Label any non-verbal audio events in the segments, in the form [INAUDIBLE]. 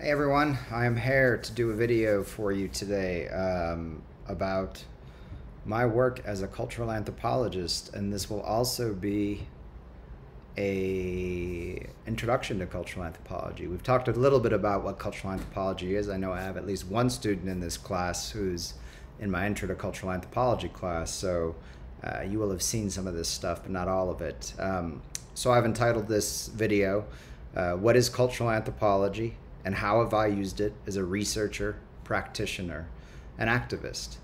Hey everyone, I am here to do a video for you today um, about my work as a cultural anthropologist, and this will also be a introduction to cultural anthropology. We've talked a little bit about what cultural anthropology is. I know I have at least one student in this class who's in my intro to cultural anthropology class, so uh, you will have seen some of this stuff, but not all of it. Um, so I've entitled this video, uh, What is Cultural Anthropology and How Have I Used It as a Researcher, Practitioner, and Activist?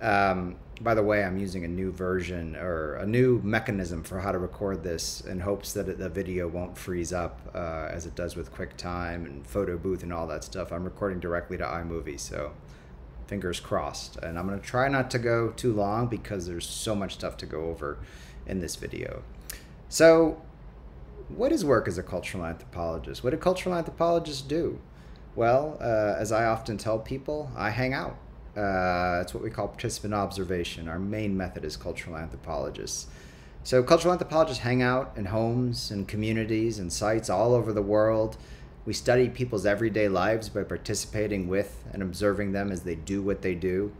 Um, by the way, I'm using a new version or a new mechanism for how to record this in hopes that the video won't freeze up uh, as it does with QuickTime and Photo Booth and all that stuff. I'm recording directly to iMovie, so fingers crossed. And I'm going to try not to go too long because there's so much stuff to go over in this video. So, what is work as a cultural anthropologist? What do cultural anthropologists do? Well, uh, as I often tell people, I hang out. Uh, it's what we call participant observation. Our main method is cultural anthropologists. So, cultural anthropologists hang out in homes and communities and sites all over the world. We study people's everyday lives by participating with and observing them as they do what they do.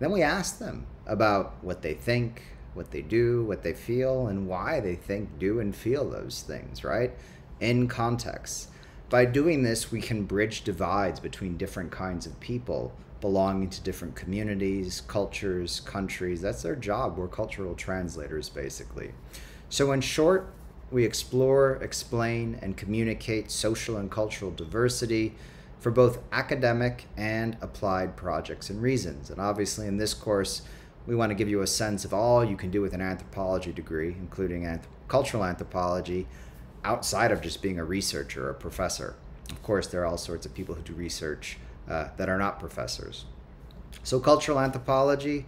Then we ask them about what they think, what they do, what they feel, and why they think, do, and feel those things, right? In context. By doing this, we can bridge divides between different kinds of people belonging to different communities, cultures, countries. That's their job. We're cultural translators, basically. So, in short, we explore, explain, and communicate social and cultural diversity for both academic and applied projects and reasons. And obviously, in this course, we want to give you a sense of all you can do with an anthropology degree, including anth- cultural anthropology, outside of just being a researcher or a professor. Of course, there are all sorts of people who do research uh, that are not professors. So, cultural anthropology,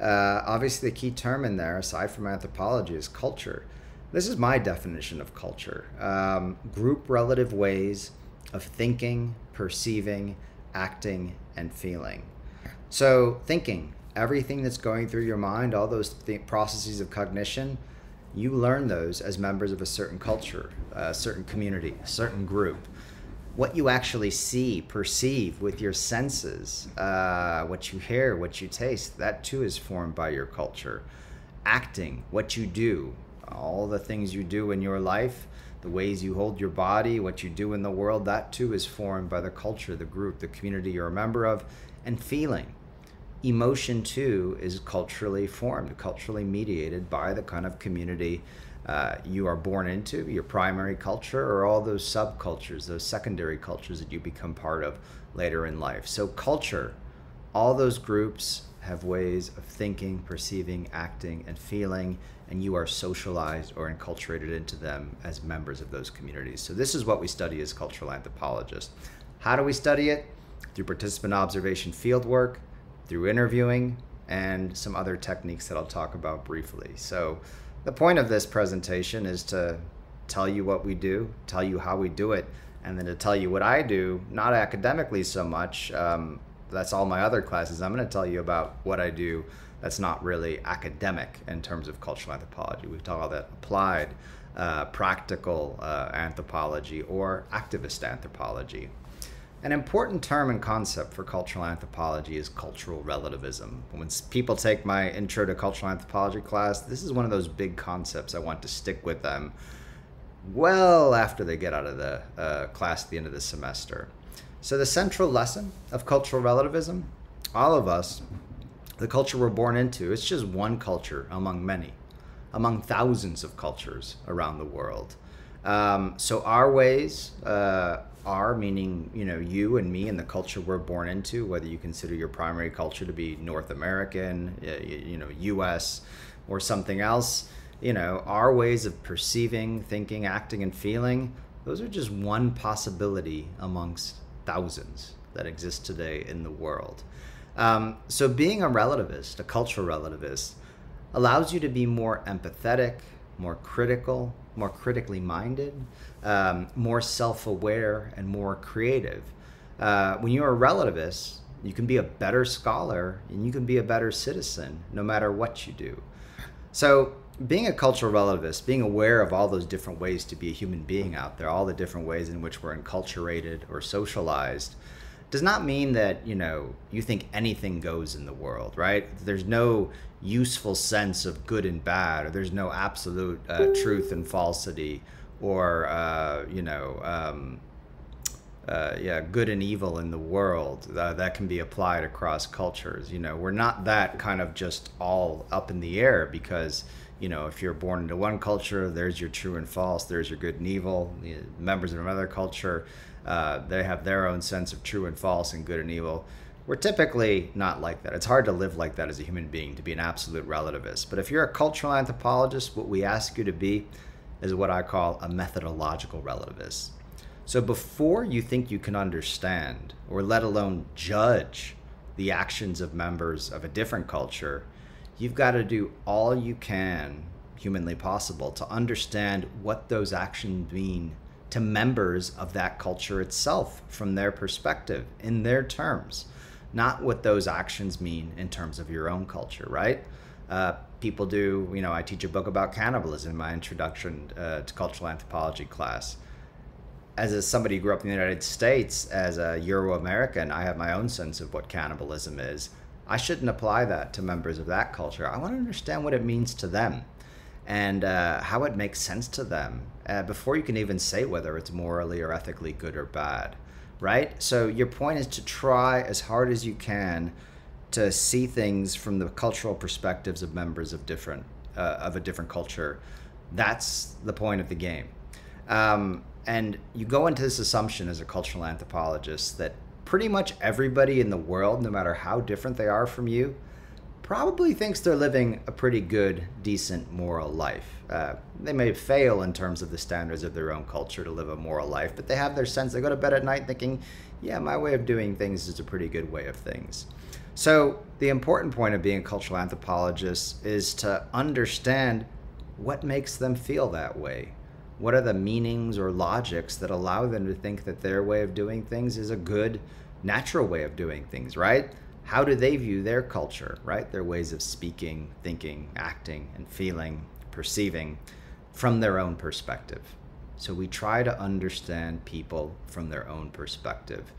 uh, obviously, the key term in there, aside from anthropology, is culture. This is my definition of culture um, group relative ways of thinking, perceiving, acting, and feeling. So, thinking, everything that's going through your mind, all those th- processes of cognition, you learn those as members of a certain culture, a certain community, a certain group what you actually see, perceive with your senses, uh, what you hear, what you taste, that too is formed by your culture. Acting, what you do, all the things you do in your life, the ways you hold your body, what you do in the world, that too is formed by the culture, the group, the community you're a member of, and feeling. Emotion too is culturally formed, culturally mediated by the kind of community uh, you are born into, your primary culture, or all those subcultures, those secondary cultures that you become part of later in life. So, culture, all those groups have ways of thinking, perceiving, acting, and feeling, and you are socialized or enculturated into them as members of those communities. So, this is what we study as cultural anthropologists. How do we study it? Through participant observation fieldwork, through interviewing, and some other techniques that I'll talk about briefly. So, the point of this presentation is to tell you what we do, tell you how we do it, and then to tell you what I do, not academically so much. Um, that's all my other classes. I'm going to tell you about what I do that's not really academic in terms of cultural anthropology. We talk about that applied, uh, practical uh, anthropology or activist anthropology. An important term and concept for cultural anthropology is cultural relativism. When people take my intro to cultural anthropology class, this is one of those big concepts I want to stick with them well after they get out of the uh, class at the end of the semester. So, the central lesson of cultural relativism all of us, the culture we're born into, it's just one culture among many, among thousands of cultures around the world. Um, so, our ways, uh, are, meaning you know you and me and the culture we're born into, whether you consider your primary culture to be North American, you know, U.S. or something else, you know, our ways of perceiving, thinking, acting, and feeling, those are just one possibility amongst thousands that exist today in the world. Um, so being a relativist, a cultural relativist, allows you to be more empathetic, more critical, more critically minded, um, more self aware, and more creative. Uh, when you're a relativist, you can be a better scholar and you can be a better citizen no matter what you do. So, being a cultural relativist, being aware of all those different ways to be a human being out there, all the different ways in which we're enculturated or socialized, does not mean that you know you think anything goes in the world, right? There's no useful sense of good and bad, or there's no absolute uh, truth and falsity, or uh, you know. Um, uh, yeah, good and evil in the world uh, that can be applied across cultures. You know, we're not that kind of just all up in the air because you know, if you're born into one culture, there's your true and false, there's your good and evil. Members of another culture, uh, they have their own sense of true and false and good and evil. We're typically not like that. It's hard to live like that as a human being, to be an absolute relativist. But if you're a cultural anthropologist, what we ask you to be is what I call a methodological relativist. So before you think you can understand, or let alone judge, the actions of members of a different culture, you've got to do all you can humanly possible to understand what those actions mean to members of that culture itself from their perspective in their terms not what those actions mean in terms of your own culture right? Uh, people do you know i teach a book about cannibalism in my introduction uh, to cultural anthropology class. As a, somebody who grew up in the united states as a euro american i have my own sense of what cannibalism is. I shouldn't apply that to members of that culture. I want to understand what it means to them and uh, how it makes sense to them uh, before you can even say whether it's morally or ethically good or bad, right? So your point is to try as hard as you can to see things from the cultural perspectives of members of different uh, of a different culture. That's the point of the game. Um, and you go into this assumption as a cultural anthropologist that pretty much everybody in the world, no matter how different they are from you, probably thinks they're living a pretty good, decent, moral life. Uh, they may fail in terms of the standards of their own culture to live a moral life, but they have their sense. They go to bed at night thinking, yeah, my way of doing things is a pretty good way of things. So, the important point of being a cultural anthropologist is to understand what makes them feel that way. What are the meanings or logics that allow them to think that their way of doing things is a good, natural way of doing things, right? How do they view their culture, right? Their ways of speaking, thinking, acting, and feeling, perceiving from their own perspective. So we try to understand people from their own perspective.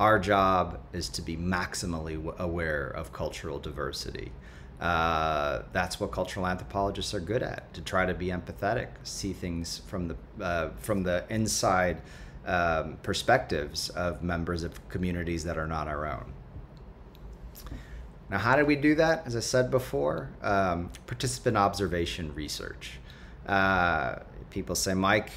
Our job is to be maximally aware of cultural diversity. Uh, that's what cultural anthropologists are good at to try to be empathetic, see things from the uh, from the inside um, perspectives of members of communities that are not our own. Now, how did we do that? As I said before, um, participant observation research. Uh, people say, Mike,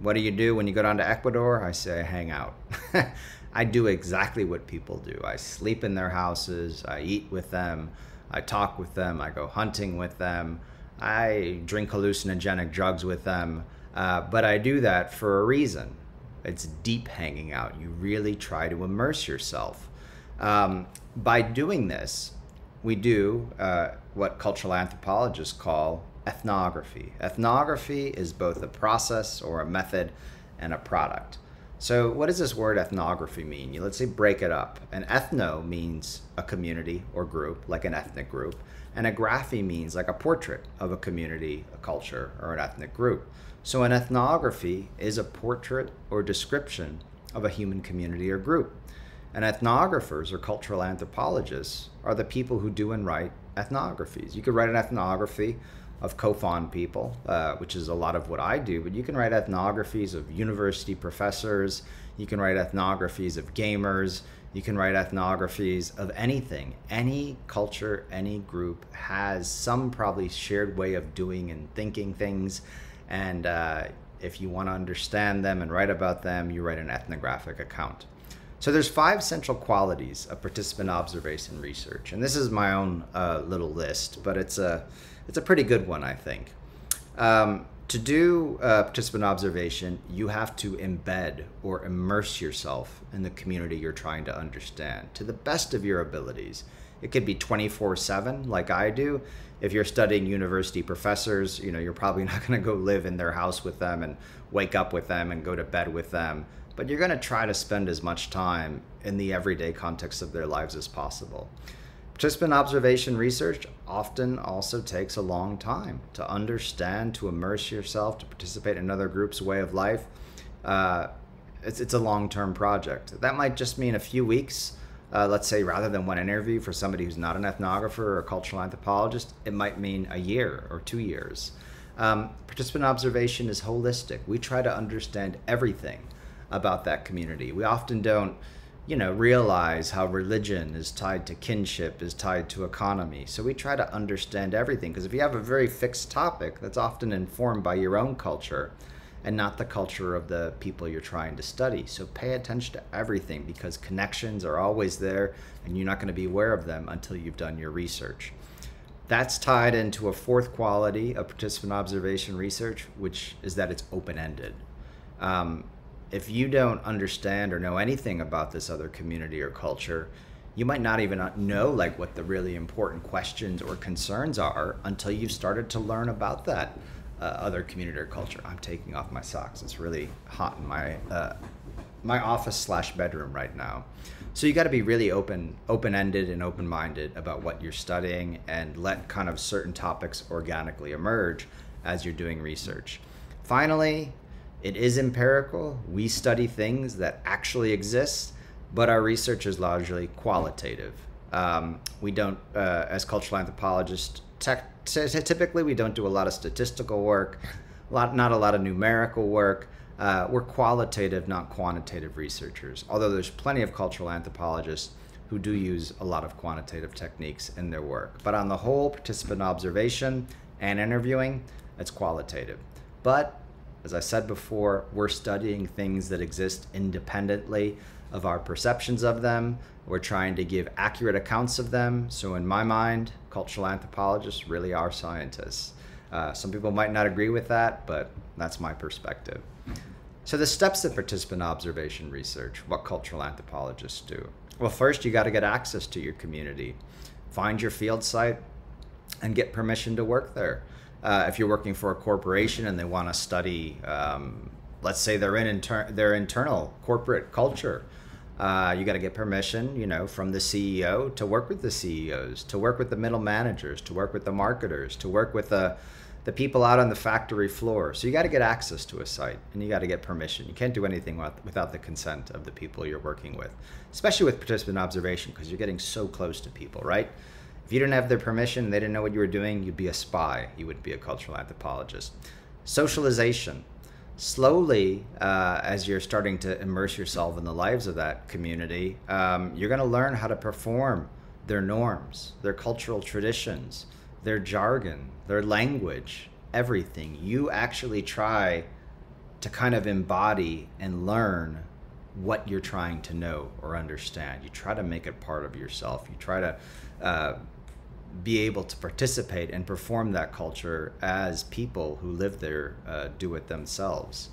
what do you do when you go down to Ecuador? I say, hang out. [LAUGHS] I do exactly what people do. I sleep in their houses, I eat with them. I talk with them, I go hunting with them, I drink hallucinogenic drugs with them, uh, but I do that for a reason. It's deep hanging out. You really try to immerse yourself. Um, by doing this, we do uh, what cultural anthropologists call ethnography. Ethnography is both a process or a method and a product. So, what does this word ethnography mean? Let's say break it up. An ethno means a community or group, like an ethnic group, and a graphy means like a portrait of a community, a culture, or an ethnic group. So, an ethnography is a portrait or description of a human community or group. And ethnographers or cultural anthropologists are the people who do and write ethnographies. You could write an ethnography of Cofán people, uh, which is a lot of what I do, but you can write ethnographies of university professors, you can write ethnographies of gamers, you can write ethnographies of anything. Any culture, any group has some probably shared way of doing and thinking things. And uh, if you want to understand them and write about them, you write an ethnographic account. So there's five central qualities of participant observation research, and this is my own uh, little list, but it's a it's a pretty good one, I think. Um, to do uh, participant observation, you have to embed or immerse yourself in the community you're trying to understand to the best of your abilities. It could be 24 7, like I do. If you're studying university professors, you know, you're probably [LAUGHS] not going to go live in their house with them and wake up with them and go to bed with them, but you're going to try to spend as much time in the everyday context of their lives as possible Participant observation research often also takes a long time to understand, to immerse yourself, to participate in another group's way of life. Uh, it's, it's a long term project. That might just mean a few weeks. Uh, let's say rather than one interview for somebody who's not an ethnographer or a cultural anthropologist, it might mean a year or two years. Um, participant observation is holistic. We try to understand everything about that community. We often don't you know, realize how religion is tied to kinship, is tied to economy. So we try to understand everything because if you have a very fixed topic that's often informed by your own culture and not the culture of the people you're trying to study. So pay attention to everything because connections are always there and you're not going to be aware of them until you've done your research. That's tied into a fourth quality of participant observation research, which is that it's open ended. Um, if you don't understand or know anything about this other community or culture, you might not even know like what the really important questions or concerns are until you've started to learn about that uh, other community or culture. I'm taking off my socks. It's really hot in my uh, my office slash bedroom right now. So you got to be really open, open-ended and open-minded about what you're studying, and let kind of certain topics organically emerge as you're doing research. Finally, it is empirical. We study things that actually exist, but our research is largely qualitative. Um, we don't, uh, as cultural anthropologists, typically we don't do a lot of statistical work, a lot, not a lot of numerical work. Uh, we're qualitative, not quantitative researchers. Although there's plenty of cultural anthropologists who do use a lot of quantitative techniques in their work. But on the whole, participant observation and interviewing, it's qualitative. But as I said before, we're studying things that exist independently of our perceptions of them. We're trying to give accurate accounts of them. So, in my mind, cultural anthropologists really are scientists. Uh, some people might not agree with that, but that's my perspective. So, the steps of participant observation research, what cultural anthropologists do. Well, first, you got to get access to your community, find your field site, and get permission to work there uh, if you're working for a corporation and they want to study, um, let's say they're in inter- their internal corporate culture, uh, you got to get permission, you know, from the CEO to work with the CEOs, to work with the middle managers, to work with the marketers, to work with the the people out on the factory floor. So you got to get access to a site and you got to get permission. You can't do anything without the consent of the people you're working with, especially with participant observation because you're getting so close to people, right? If you didn't have their permission, they didn't know what you were doing, you'd be a spy. You wouldn't be a cultural anthropologist. Socialization. Slowly, uh, as you're starting to immerse yourself in the lives of that community, um, you're going to learn how to perform their norms, their cultural traditions, their jargon, their language, everything. You actually try to kind of embody and learn what you're trying to know or understand. You try to make it part of yourself. You try to uh, be able to participate and perform that culture as people who live there uh, do it themselves.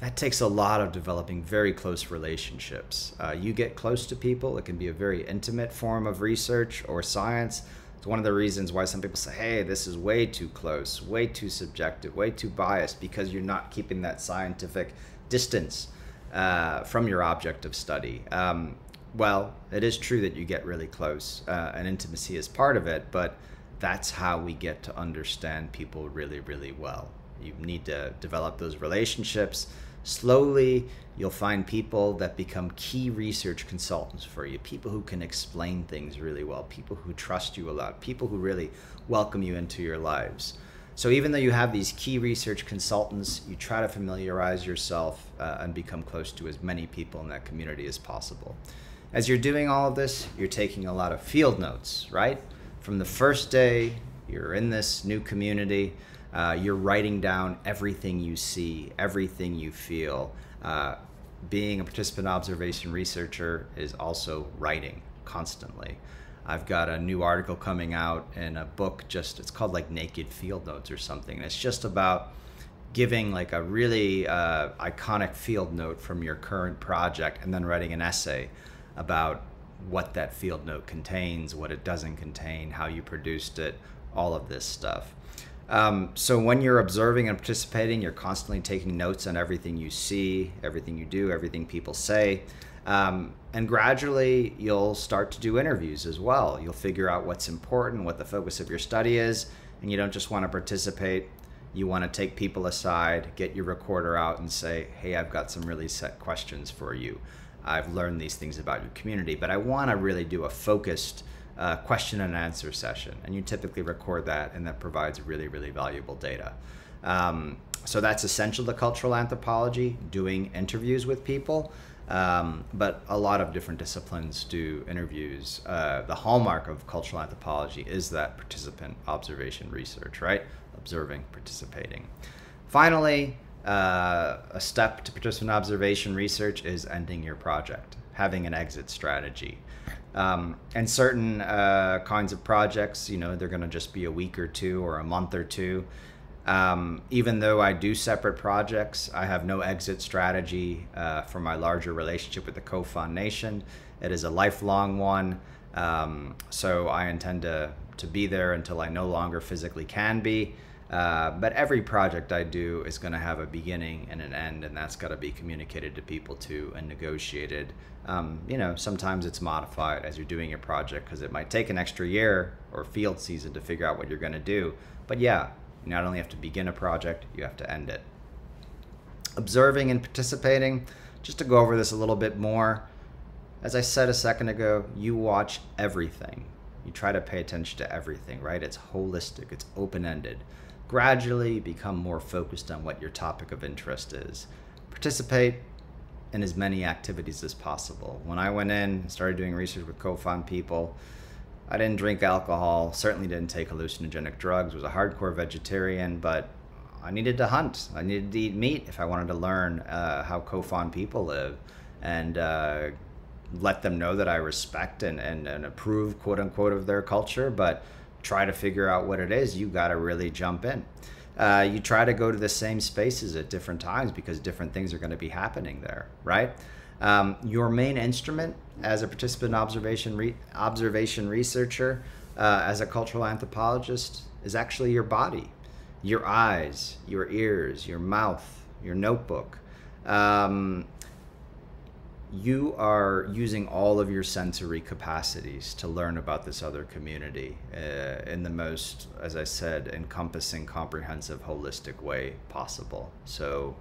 That takes a lot of developing very close relationships. Uh, you get close to people, it can be a very intimate form of research or science. It's one of the reasons why some people say, hey, this is way too close, way too subjective, way too biased, because you're not keeping that scientific distance uh, from your object of study. Um, well, it is true that you get really close, uh, and intimacy is part of it, but that's how we get to understand people really, really well. You need to develop those relationships. Slowly, you'll find people that become key research consultants for you, people who can explain things really well, people who trust you a lot, people who really welcome you into your lives. So, even though you have these key research consultants, you try to familiarize yourself uh, and become close to as many people in that community as possible. As you're doing all of this, you're taking a lot of field notes, right? From the first day you're in this new community, uh, you're writing down everything you see, everything you feel. Uh, being a participant observation researcher is also writing constantly. I've got a new article coming out in a book just it's called like Naked Field Notes or something. And it's just about giving like a really uh, iconic field note from your current project and then writing an essay about what that field note contains, what it doesn't contain, how you produced it, all of this stuff. Um, so when you're observing and participating, you're constantly taking notes on everything you see, everything you do, everything people say. Um, and gradually you'll start to do interviews as well. You'll figure out what's important, what the focus of your study is, and you don't just want to participate. You want to take people aside, get your recorder out, and say, hey, I've got some really set questions for you. I've learned these things about your community, but I want to really do a focused uh, question and answer session. And you typically record that, and that provides really, really valuable data. Um, so that's essential to cultural anthropology, doing interviews with people. Um, but a lot of different disciplines do interviews. Uh, the hallmark of cultural anthropology is that participant observation research, right? Observing, participating. Finally, uh, a step to participant observation research is ending your project, having an exit strategy. Um, and certain uh, kinds of projects, you know, they're going to just be a week or two or a month or two. Um, even though I do separate projects, I have no exit strategy uh, for my larger relationship with the Cofán Nation. It is a lifelong one, um, so I intend to, to be there until I no longer physically can be. Uh, but every project I do is going to have a beginning and an end, and that's got to be communicated to people too and negotiated. Um, you know, sometimes it's modified as you're doing your project because it might take an extra year or field season to figure out what you're going to do. But yeah, you not only have to begin a project, you have to end it. Observing and participating, just to go over this a little bit more, as I said a second ago, you watch everything. You try to pay attention to everything, right? It's holistic, it's open ended. Gradually, become more focused on what your topic of interest is. Participate in as many activities as possible. When I went in and started doing research with Cofán people, I didn't drink alcohol, certainly didn't take hallucinogenic drugs, was a hardcore vegetarian, but I needed to hunt. I needed to eat meat if I wanted to learn uh, how Cofán people live and uh, let them know that I respect and, and, and approve, quote unquote, of their culture, but try to figure out what it is, you got to really jump in. Uh, you try to go to the same spaces at different times because different things are going to be happening there, right? Um, your main instrument as a participant observation re- observation researcher, uh, as a cultural anthropologist, is actually your body, your eyes, your ears, your mouth, your notebook. Um, you are using all of your sensory capacities to learn about this other community uh, in the most, as I said, encompassing, comprehensive, holistic way possible. So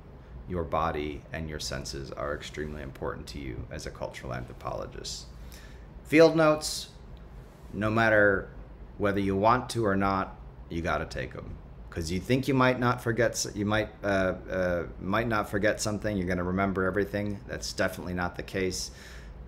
your body and your senses are extremely important to you as a cultural anthropologist. Field notes, no matter whether you want to or not, you got to take them because you think you might not forget you might uh, uh, might not forget something you're going to remember everything that's definitely not the case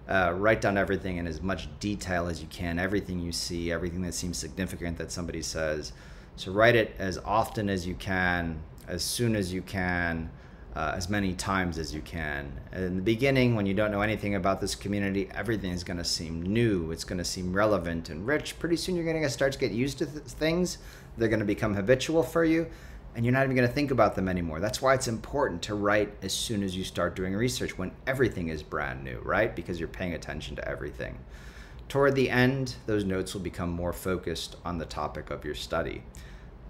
uh, write down everything in as much detail as you can everything you see everything that seems significant that somebody says so write it as often as you can as soon as you can uh, as many times as you can. In the beginning, when you don't know anything about this community, everything is going to seem new. It's going to seem relevant and rich. Pretty soon, you're going to start to get used to th- things. They're going to become habitual for you, and you're not even going to think about them anymore. That's why it's important to write as soon as you start doing research when everything is brand new, right? Because you're paying attention to everything. Toward the end, those notes will become more focused on the topic of your study.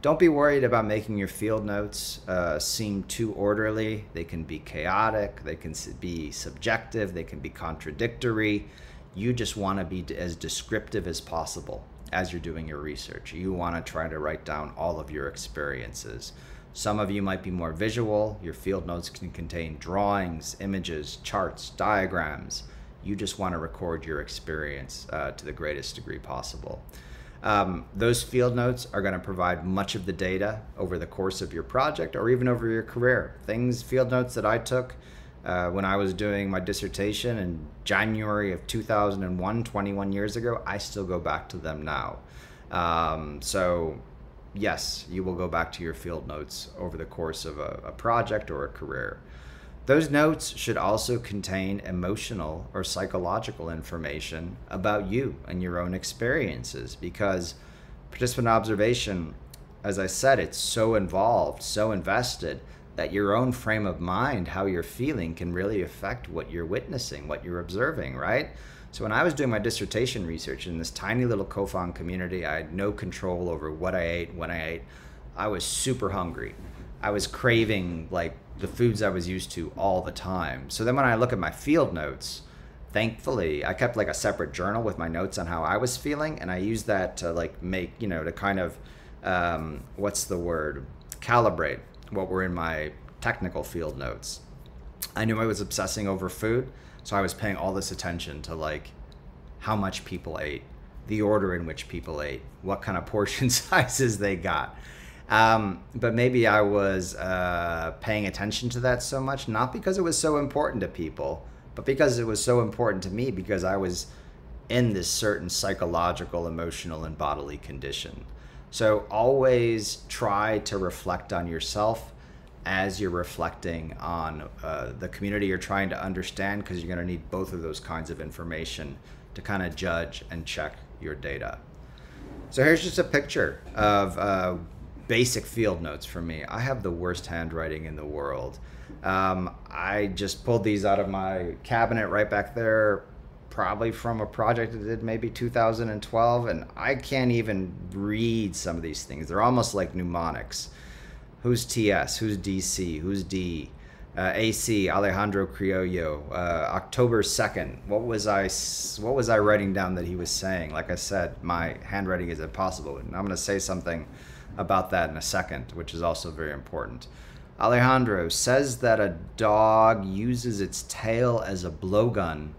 Don't be worried about making your field notes uh, seem too orderly. They can be chaotic, they can be subjective, they can be contradictory. You just want to be as descriptive as possible as you're doing your research. You want to try to write down all of your experiences. Some of you might be more visual. Your field notes can contain drawings, images, charts, diagrams. You just want to record your experience uh, to the greatest degree possible. Um, those field notes are going to provide much of the data over the course of your project or even over your career. Things, field notes that I took uh, when I was doing my dissertation in January of 2001, 21 years ago, I still go back to them now. Um, so, yes, you will go back to your field notes over the course of a, a project or a career. Those notes should also contain emotional or psychological information about you and your own experiences because participant observation, as I said, it's so involved, so invested that your own frame of mind, how you're feeling, can really affect what you're witnessing, what you're observing, right? So when I was doing my dissertation research in this tiny little Cofán community, I had no control over what I ate, when I ate. I was super hungry. I was craving like the foods I was used to all the time. So then when I look at my field notes, thankfully, I kept like a separate journal with my notes on how I was feeling, and I used that to like make you know to kind of um, what's the word calibrate what were in my technical field notes. I knew I was obsessing over food, so I was paying all this attention to like how much people ate, the order in which people ate, what kind of [LAUGHS] portion sizes they got. Um, but maybe I was uh, paying attention to that so much, not because it was so important to people, but because it was so important to me because I was in this certain psychological, emotional, and bodily condition. So always try to reflect on yourself as you're reflecting on uh, the community you're trying to understand because you're going to need both of those kinds of information to kind of judge and check your data. So here's just a picture of uh, basic field notes for me. I have the worst handwriting in the world. Um, I just pulled these out of my cabinet right back there, probably from a project I did maybe 2012, and I can't even read some of these things. They're almost like mnemonics. Who's TS? Who's DC? Who's D? Uh, AC Alejandro Criollo, uh, October second. What was I? What was I writing down that he was saying? Like I said, my handwriting is impossible, and I'm going to say something about that in a second, which is also very important. Alejandro says that a dog uses its tail as a blowgun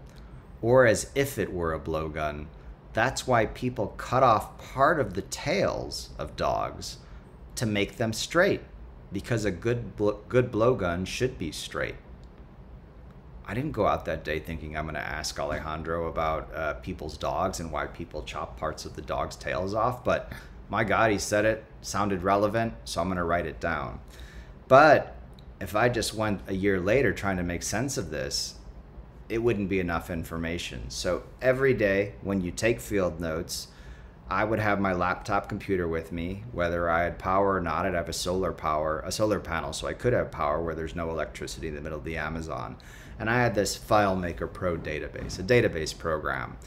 or as if it were a blowgun. That's why people cut off part of the tails of dogs to make them straight because a good bl- good blowgun should be straight. I didn't go out that day thinking I'm going to ask Alejandro about uh, people's dogs and why people chop parts of the dog's tails off, but my God, he said it, sounded relevant, so I'm going to write it down. But if I just went a year later trying to make sense of this, it wouldn't be enough information. So every day when you take field notes, I would have my laptop computer with me, whether I had power or not. I'd have a solar power, a solar panel, so I could have power where there's no electricity in the middle of the Amazon. And I had this FileMaker Pro database, a database program.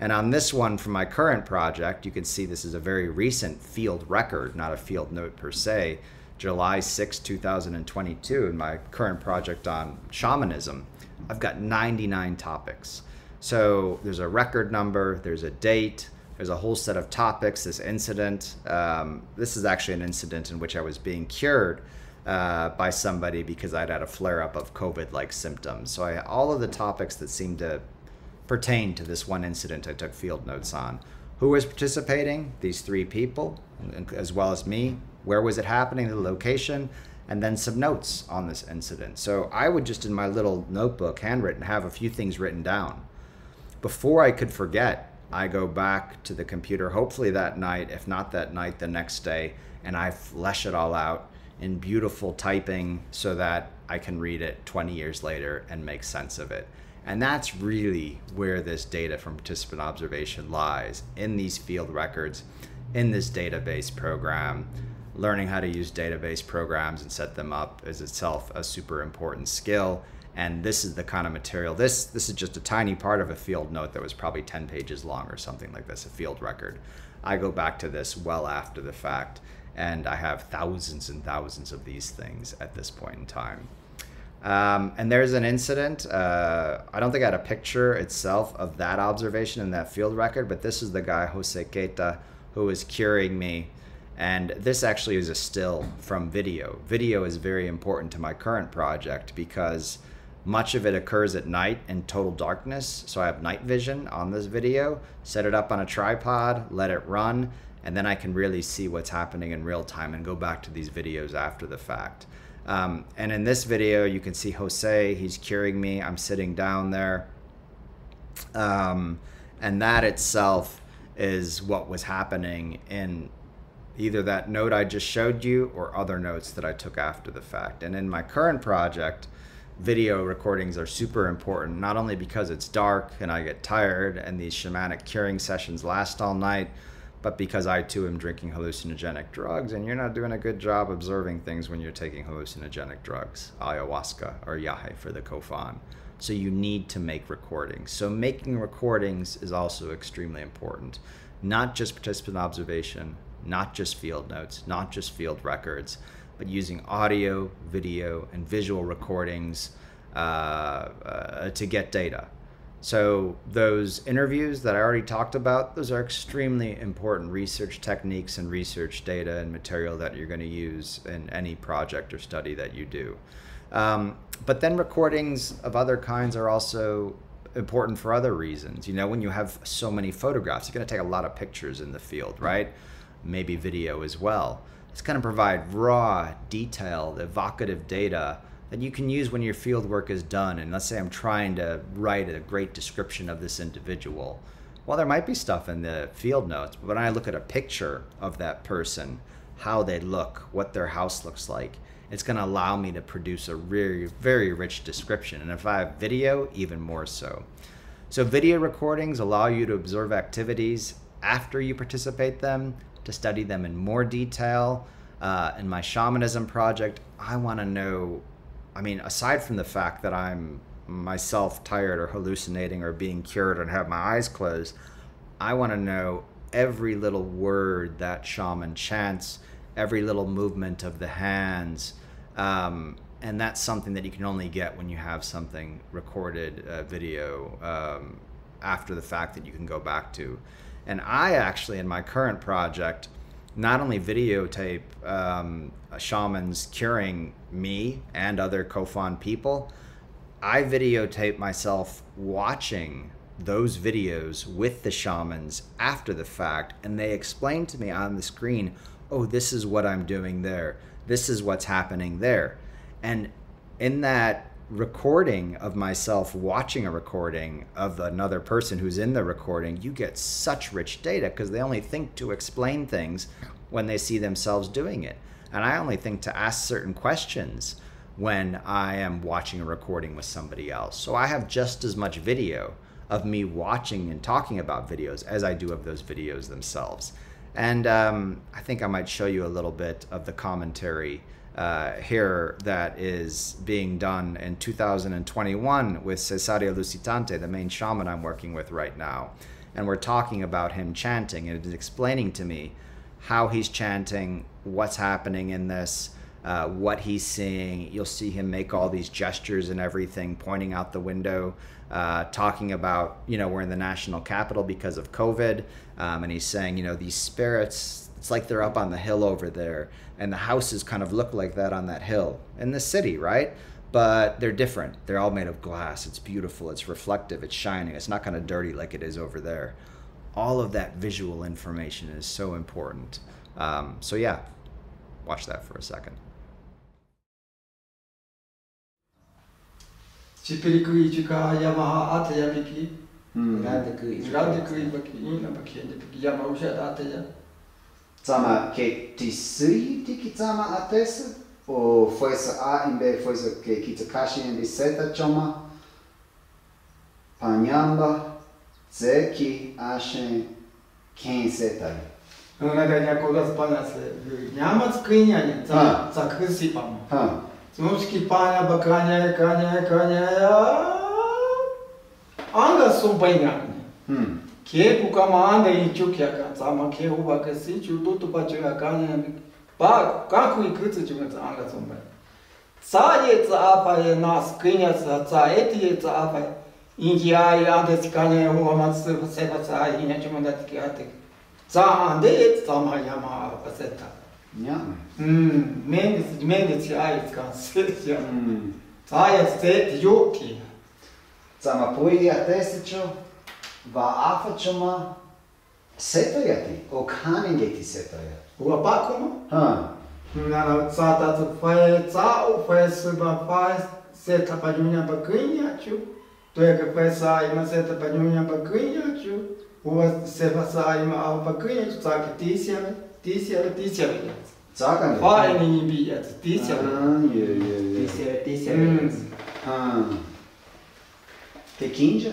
And on this one from my current project, you can see this is a very recent field record, not a field note per se, July 6, 2022, in my current project on shamanism. I've got 99 topics. So there's a record number, there's a date, there's a whole set of topics, this incident. Um, this is actually an incident in which I was being cured uh, by somebody because I'd had a flare up of COVID like symptoms. So I, all of the topics that seemed to pertain to this one incident I took field notes on. Who was participating? These three people, as well as me. Where was it happening? The location, and then some notes on this incident. So I would just in my little notebook, handwritten, have a few things written down. Before I could forget, I go back to the computer, hopefully that night, if not that night, the next day, and I flesh it all out in beautiful typing so that I can read it 20 years later and make sense of it. And that's really where this data from participant observation lies in these field records, in this database program. Learning how to use database programs and set them up is itself a super important skill. And this is the kind of material. This this is just a tiny part of a field note that was probably 10 pages long or something like this, a field record. I go back to this well after the fact, and I have thousands and thousands of these things at this point in time. Um, and there's an incident. Uh, I don't think I had a picture itself of that observation in that field record, but this is the guy, Jose Keita, who was curing me. And this actually is a still from video. Video is very important to my current project because much of it occurs at night in total darkness. So I have night vision on this video, set it up on a tripod, let it run, and then I can really see what's happening in real time and go back to these videos after the fact. Um, and in this video, you can see Jose, he's curing me. I'm sitting down there. Um, and that itself is what was happening in either that note I just showed you or other notes that I took after the fact. And in my current project, video recordings are super important, not only because it's dark and I get tired and these shamanic curing sessions last all night, but because I too am drinking hallucinogenic drugs, and you're not doing a good job observing things when you're taking hallucinogenic drugs, ayahuasca or yahe for the Cofán. So you need to make recordings. So making recordings is also extremely important. Not just participant observation, not just field notes, not just field records, but using audio, video, and visual recordings uh, uh, to get data. So those interviews that I already talked about, those are extremely important research techniques and research data and material that you're going to use in any project or study that you do. Um, but then recordings of other kinds are also important for other reasons. You know, when you have so many photographs, you're going to take a lot of pictures in the field, right? Maybe video as well. It's going to provide raw, detailed, evocative data that you can use when your field work is done. And let's say I'm trying to write a great description of this individual. Well, there might be stuff in the field notes, but when I look at a picture of that person, how they look, what their house looks like, it's going to allow me to produce a very, very rich description. And if I have video, even more so. So video recordings allow you to observe activities after you participate them, to study them in more detail. Uh, in my shamanism project, I want to know I mean, aside from the fact that I'm myself tired or hallucinating or being cured and have my eyes closed, I want to know every little word that shaman chants, every little movement of the hands. Um, and that's something that you can only get when you have something recorded uh, video um, after the fact that you can go back to. And I actually, in my current project, not only videotape um, shamans curing me and other Cofán people, I videotape myself watching those videos with the shamans after the fact, and they explain to me on the screen, oh, this is what I'm doing there. This is what's happening there. And in that recording of myself watching a recording of another person who's in the recording, you get such rich data because they only think to explain things when they see themselves doing it. And I only think to ask certain questions when I am watching a recording with somebody else. So I have just as much video of me watching and talking about videos as I do of those videos themselves. And um, I think I might show you a little bit of the commentary uh, here that is being done in 2021 with Cesario Lucitante, the main shaman I'm working with right now. And we're talking about him chanting, and explaining to me how he's chanting, what's happening in this, uh, what he's seeing. You'll see him make all these gestures and everything, pointing out the window, uh, talking about, you know, we're in the national capital because of COVID. Um, and he's saying, you know, these spirits, it's like they're up on the hill over there, and the houses kind of look like that on that hill in the city, right? But they're different. They're all made of glass. It's beautiful. It's reflective. It's shining. It's not kind of dirty like it is over there. All of that visual information is so important. Um, so, yeah, watch that for a second. Yamaha hmm. Yamaha. Tsama ke tisui tiki tsama atesa, o fuerza A en vez de fuerza que kitakashi en vez Z choma, pañamba, zeki, ashen, ken zetai. Но нека някой да спадна се. Няма скриняне, цакър си пам. Смучки паня, баканя, каня, каня, анга сумпайня. Hmm. Քեփուկա մանդ է իջուքյական ծամա քեհուբա կսի ճուտուտու բաճրական բա կակուի գծը ճունած անգացում է ծայեց ապայ нас կնյաց ծայետ եց ապայ ինգիա իրադեց կանե հոմած սեված այինա ճմնդատ կիատիկ ծահանդե եց ծամայամա պսետա նյամ մենգս մենգս այց կանս ծայեց ծետ յուքի ծամապույի ատեսիչո והאף שמה סתויתי, או קנינגתי סתויה. הוא הבא כמו? אה. Nara tsata tu fai tsau fai suba fai seta panyunya bakunya chu. Tu ya ke fai sai ma seta panyunya bakunya chu. Uva se fa sai ma au bakunya chu tsaka tisya tisya tisya. Tsaka ne. Fai ni ni bi ya tisya. Ah, ye ye ye. Tisya tisya. Ah. Te kinja?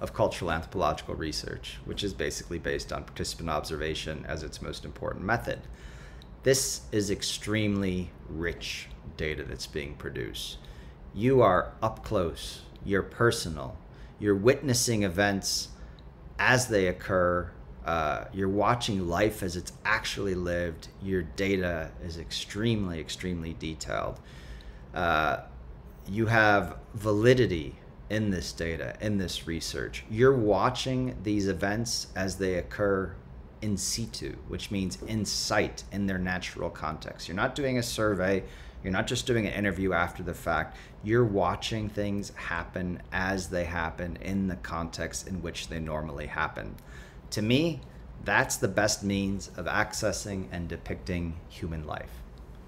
of cultural anthropological research, which is basically based on participant observation as its most important method. This is extremely rich data that's being produced. You are up close, you're personal, you're witnessing events as they occur, uh, you're watching life as it's actually lived, your data is extremely, extremely detailed. Uh, you have validity in this data, in this research. You're watching these events as they occur in situ, which means in sight, in their natural context. You're not doing a survey, you're not just doing an interview after the fact. You're watching things happen as they happen in the context in which they normally happen. To me, that's the best means of accessing and depicting human life,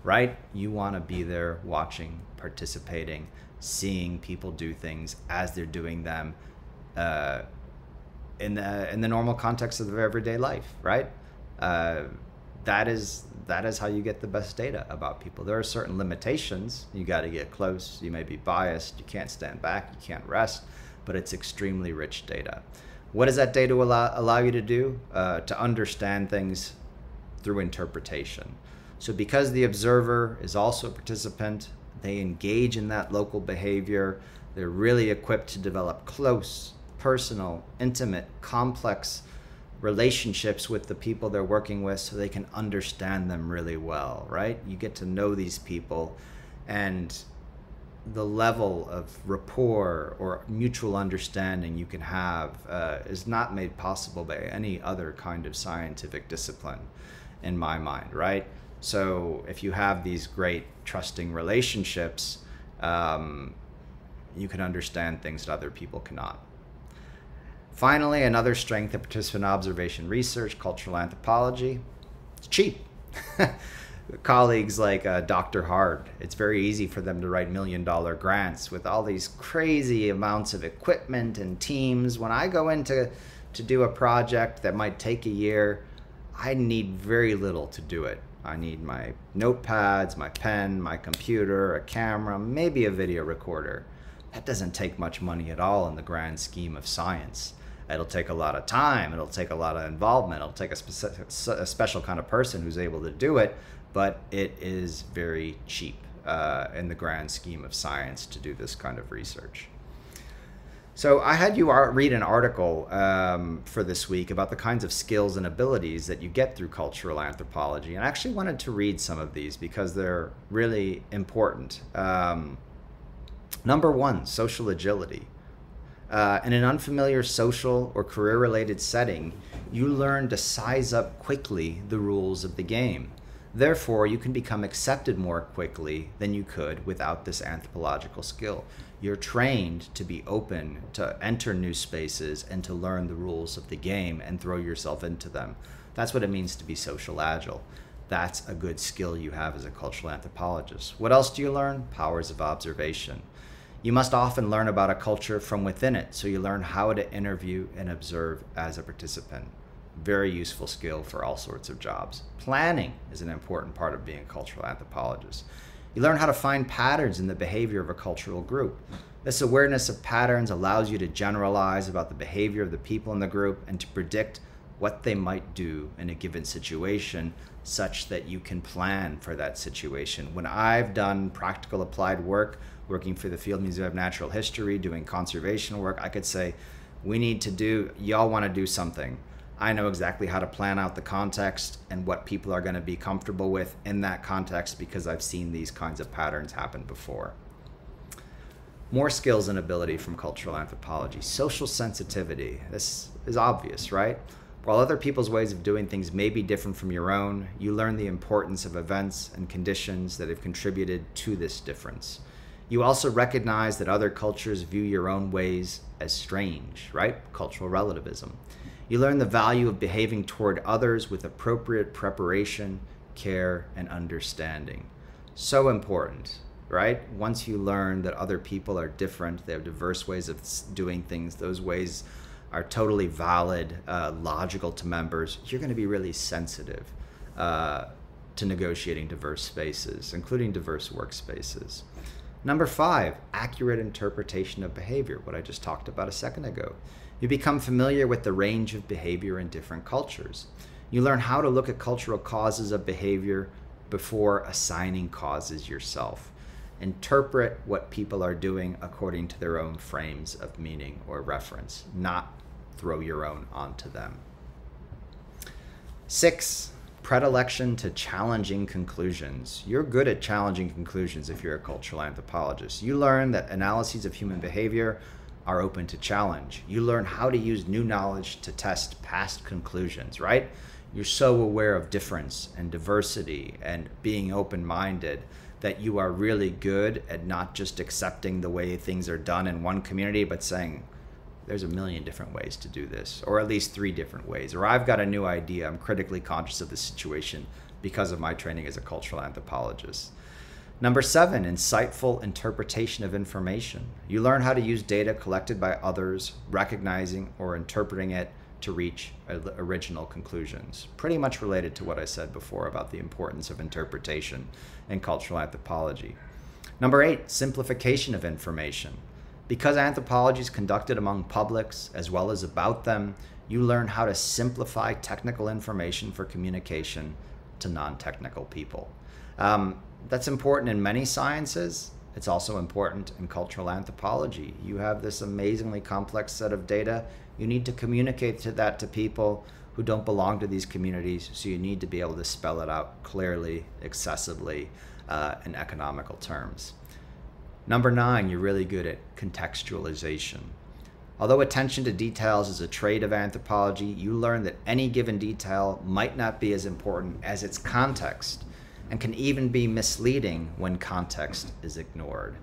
right? You want to be there watching, participating, seeing people do things as they're doing them uh, in the in the normal context of their everyday life, right? Uh, that is that is how you get the best data about people. There are certain limitations. You got to get close. You may be biased. You can't stand back. You can't rest. But it's extremely rich data. What does that data allow, allow you to do? Uh, to understand things through interpretation. So because the observer is also a participant, they engage in that local behavior. They're really equipped to develop close, personal, intimate, complex relationships with the people they're working with so they can understand them really well, right? You get to know these people and the level of rapport or mutual understanding you can have uh, is not made possible by any other kind of scientific discipline in my mind, right? So if you have these great trusting relationships, um, you can understand things that other people cannot. Finally, another strength of participant observation research, cultural anthropology, it's cheap. [LAUGHS] Colleagues like uh, Dr. Hard, it's very easy for them to write million dollar grants with all these crazy amounts of equipment and teams. When I go into to do a project that might take a year, I need very little to do it. I need my notepads, my pen, my computer, a camera, maybe a video recorder. That doesn't take much money at all in the grand scheme of science. It'll take a lot of time. It'll take a lot of involvement. It'll take a, specific, a special kind of person who's able to do it, but it is very cheap uh, in the grand scheme of science to do this kind of research. So I had you read an article um, for this week about the kinds of skills and abilities that you get through cultural anthropology, and I actually wanted to read some of these because they're really important. Um, number one, social agility. Uh, in an unfamiliar social or career related setting, you learn to size up quickly the rules of the game. Therefore, you can become accepted more quickly than you could without this anthropological skill. You're trained to be open, to enter new spaces, and to learn the rules of the game and throw yourself into them. That's what it means to be social agile. That's a good skill you have as a cultural anthropologist. What else do you learn? Powers of observation. You must often learn about a culture from within it, so you learn how to interview and observe as a participant. Very useful skill for all sorts of jobs. Planning is an important part of being a cultural anthropologist. You learn how to find patterns in the behavior of a cultural group. This awareness of patterns allows you to generalize about the behavior of the people in the group and to predict what they might do in a given situation such that you can plan for that situation. When I've done practical applied work, working for the Field Museum of Natural History, doing conservation work, I could say, we need to do, y'all want to do something. I know exactly how to plan out the context and what people are going to be comfortable with in that context because I've seen these kinds of patterns happen before. More skills and ability from cultural anthropology. Social sensitivity. This is obvious, right? While other people's ways of doing things may be different from your own, you learn the importance of events and conditions that have contributed to this difference. You also recognize that other cultures view your own ways as strange, right? Cultural relativism. You learn the value of behaving toward others with appropriate preparation, care, and understanding. So important, right? Once you learn that other people are different, they have diverse ways of doing things, those ways are totally valid, uh, logical to members, you're going to be really sensitive uh, to negotiating diverse spaces, including diverse workspaces. Number five, accurate interpretation of behavior, what I just talked about a second ago. You become familiar with the range of behavior in different cultures. You learn how to look at cultural causes of behavior before assigning causes yourself. Interpret what people are doing according to their own frames of meaning or reference, not throw your own onto them. Six, predilection to challenging conclusions. You're good at challenging conclusions if you're a cultural anthropologist. You learn that analyses of human behavior are open to challenge. You learn how to use new knowledge to test past conclusions, right? You're so aware of difference and diversity and being open minded that you are really good at not just accepting the way things are done in one community, but saying, there's a million different ways to do this, or at least three different ways. Or I've got a new idea. I'm critically conscious of the situation because of my training as a cultural anthropologist. Number seven, insightful interpretation of information. You learn how to use data collected by others, recognizing or interpreting it to reach original conclusions. Pretty much related to what I said before about the importance of interpretation in cultural anthropology. Number eight, simplification of information. Because anthropology is conducted among publics as well as about them, you learn how to simplify technical information for communication to non technical people. Um, that's important in many sciences. It's also important in cultural anthropology. You have this amazingly complex set of data. You need to communicate to that to people who don't belong to these communities, so you need to be able to spell it out clearly, accessibly, uh, in economical terms. Number nine, you're really good at contextualization. Although attention to details is a trait of anthropology, you learn that any given detail might not be as important as its context and can even be misleading when context is ignored.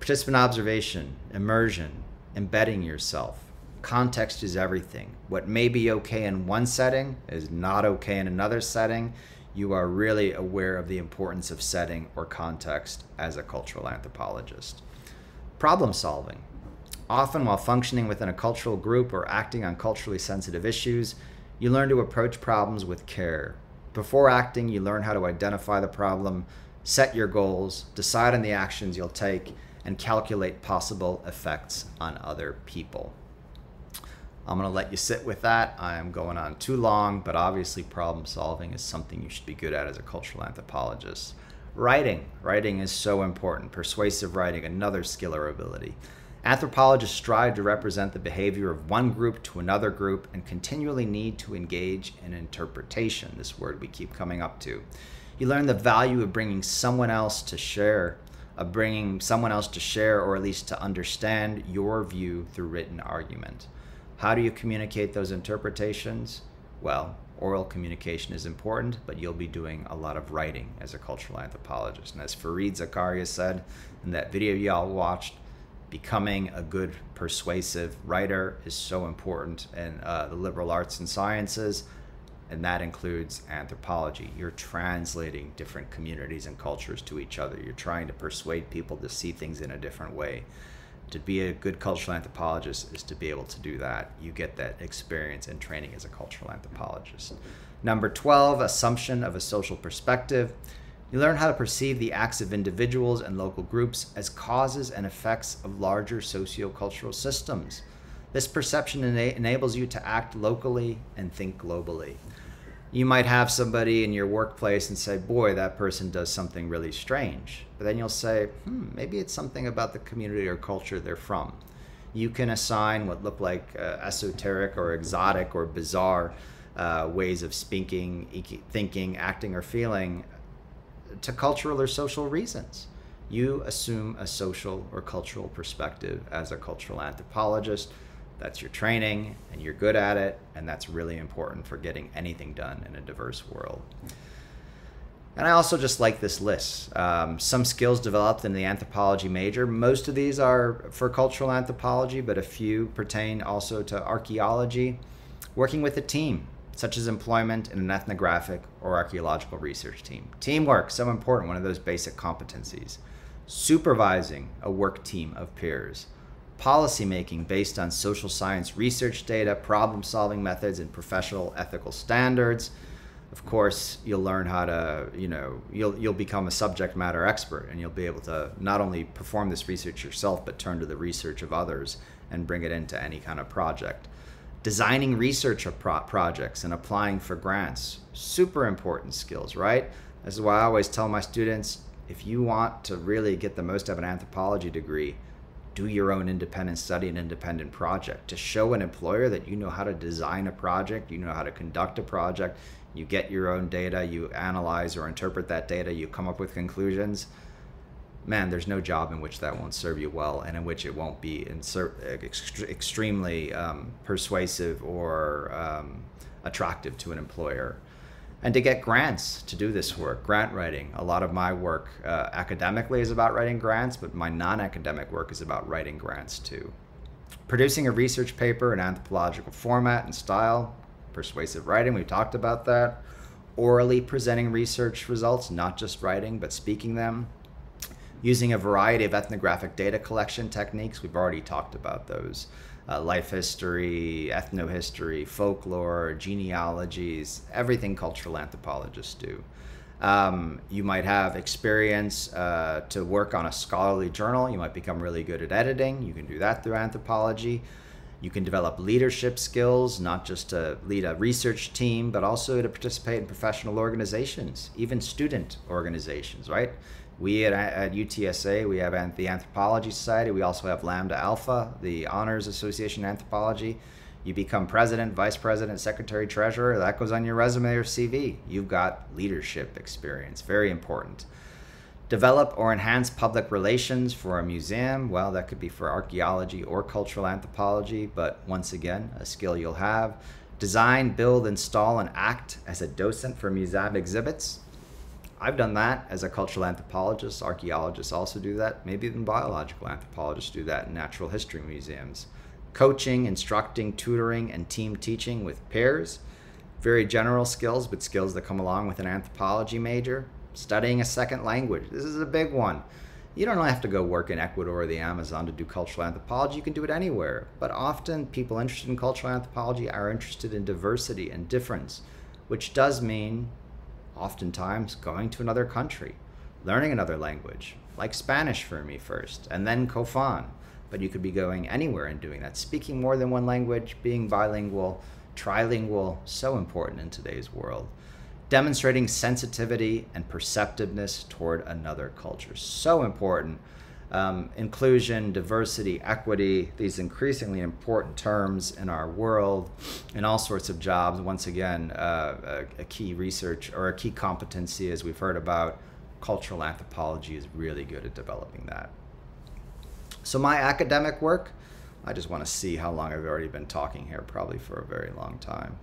Participant observation, immersion, embedding yourself. Context is everything. What may be okay in one setting is not okay in another setting, you are really aware of the importance of setting or context as a cultural anthropologist. Problem solving. Often, while functioning within a cultural group or acting on culturally sensitive issues, you learn to approach problems with care. Before acting, you learn how to identify the problem, set your goals, decide on the actions you'll take, and calculate possible effects on other people. I'm going to let you sit with that. I am going on too long, but obviously, problem solving is something you should be good at as a cultural anthropologist. Writing. Writing is so important. Persuasive writing, another skill or ability. Anthropologists strive to represent the behavior of one group to another group and continually need to engage in interpretation, this word we keep coming up to. You learn the value of bringing someone else to share, of bringing someone else to share or at least to understand your view through written argument. How do you communicate those interpretations? Well, oral communication is important, but you'll be doing a lot of writing as a cultural anthropologist. And as Fareed Zakaria said in that video y'all watched, becoming a good persuasive writer is so important in uh, the liberal arts and sciences, and that includes anthropology. You're translating different communities and cultures to each other. You're trying to persuade people to see things in a different way to be a good cultural anthropologist is to be able to do that. You get that experience and training as a cultural anthropologist. Number 12, assumption of a social perspective. You learn how to perceive the acts of individuals and local groups as causes and effects of larger sociocultural systems. This perception ena- enables you to act locally and think globally you might have somebody in your workplace and say, boy, that person does something really strange. But then you'll say, hmm, maybe it's something about the community or culture they're from. You can assign what look like uh, esoteric or exotic or bizarre uh, ways of speaking, thinking, acting, or feeling to cultural or social reasons. You assume a social or cultural perspective as a cultural anthropologist. That's your training and you're good at it and that's really important for getting anything done in a diverse world. And i also just like this list. Um, some skills developed in the anthropology major. Most of these are for cultural anthropology but a few pertain also to archaeology. Working with a team such as employment in an ethnographic or archaeological research team teamwork so important one of those basic competencies supervising a work team of peers policymaking based on social science research data, problem solving methods, and professional ethical standards. Of course, you'll learn how to, you know, you'll, you'll become a subject matter expert and you'll be able to not only perform this research yourself, but turn to the research of others and bring it into any kind of project. Designing research pro- projects and applying for grants, super important skills, right? This is why I always tell my students if you want to really get the most of an anthropology degree, do your own independent study and independent project to show an employer that you know how to design a project, you know how to conduct a project, you get your own data, you analyze or interpret that data, you come up with conclusions. Man, there's no job in which that won't serve you well and in which it won't be insert, extremely um, persuasive or um, attractive to an employer and to get grants to do this work, grant writing. A lot of my work uh, academically is about writing grants, but my non academic work is about writing grants too. Producing a research paper in anthropological format and style, persuasive writing, we've talked about that. Orally presenting research results, not just writing, but speaking them. Using a variety of ethnographic data collection techniques, we've already talked about those uh, life history, ethnohistory, folklore, genealogies, everything cultural anthropologists do. Um, you might have experience uh, to work on a scholarly journal. You might become really good at editing. You can do that through anthropology. You can develop leadership skills, not just to lead a research team, but also to participate in professional organizations, even student organizations, right? We at, at UTSA, we have the Anthropology Society. We also have Lambda Alpha, the Honors Association Anthropology. You become president, vice president, secretary, treasurer. That goes on your resume or CV. You've got leadership experience. Very important. Develop or enhance public relations for a museum. Well, that could be for archaeology or cultural anthropology, but once again, a skill you'll have. Design, build, install, and act as a docent for museum exhibits. I've done that as a cultural anthropologist. Archaeologists also do that. Maybe even biological anthropologists do that in natural history museums. Coaching, instructing, tutoring, and team teaching with peers. Very general skills, but skills that come along with an anthropology major. Studying a second language. This is a big one. You don't have to go work in Ecuador or the Amazon to do cultural anthropology. You can do it anywhere. But often, people interested in cultural anthropology are interested in diversity and difference, which does mean oftentimes going to another country, learning another language, like Spanish for me first, and then Cofán. But you could be going anywhere and doing that. Speaking more than one language, being bilingual, trilingual, so important in today's world. Demonstrating sensitivity and perceptiveness toward another culture, so important um, inclusion, diversity, equity, these increasingly important terms in our world, in all sorts of jobs. Once again, uh, a, a, key research or a key competency, as we've heard about, cultural anthropology is really good at developing that. So, my academic work, I just want to see how long I've already been talking here, probably for a very long time.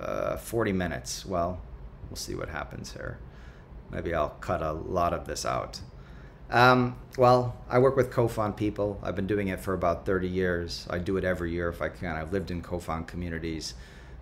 Uh, 40 minutes. Well, we'll see what happens here. Maybe I'll cut a lot of this out. Um, well, I work with Cofán people. I've been doing it for about 30 years. I do it every year if I can. I've lived in Cofán communities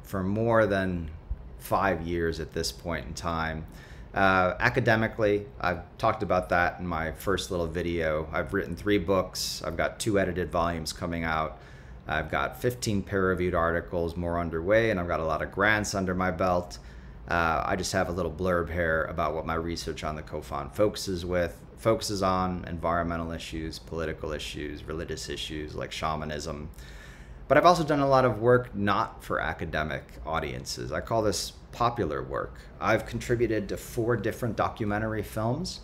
for more than five years at this point in time. Uh, academically, I've talked about that in my first little video. I've written three books. I've got two edited volumes coming out. I've got 15 peer reviewed articles more underway, and I've got a lot of grants under my belt. Uh, I just have a little blurb here about what my research on the Cofán focuses with focuses on environmental issues, political issues, religious issues like shamanism. But I've also done a lot of work not for academic audiences. I call this popular work. I've contributed to four different documentary films.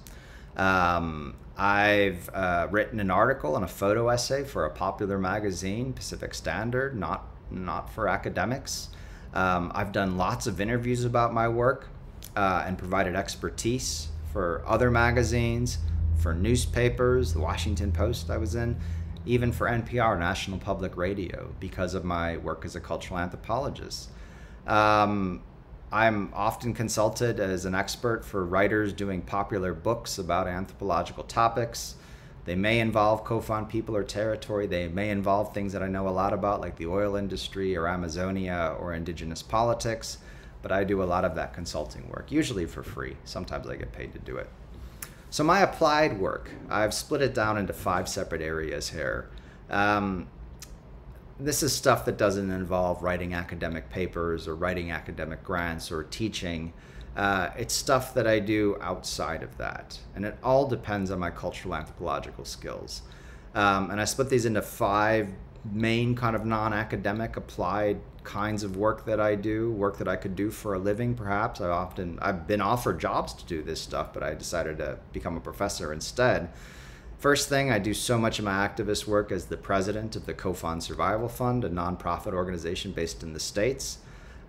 Um, I've uh, written an article and a photo essay for a popular magazine, Pacific Standard, not not for academics. Um, I've done lots of interviews about my work uh, and provided expertise for other magazines, for newspapers, the Washington Post I was in, even for NPR, National Public Radio, because of my work as a cultural anthropologist. Um, I'm often consulted as an expert for writers doing popular books about anthropological topics. They may involve Cofán people or territory. They may involve things that I know a lot about, like the oil industry or Amazonia or indigenous politics but I do a lot of that consulting work, usually for free. Sometimes I get paid to do it. So, my applied work, I've split it down into five separate areas here. Um, this is stuff that doesn't involve writing academic papers or writing academic grants or teaching. Uh, it's stuff that I do outside of that. And it all depends on my cultural anthropological skills. Um, and I split these into five main kind of non-academic applied kinds of work that I do, work that I could do for a living perhaps. I often I've been offered jobs to do this stuff, but I decided to become a professor instead. First thing, I do so much of my activist work as the president of the Cofán Survival Fund, a nonprofit organization based in the States.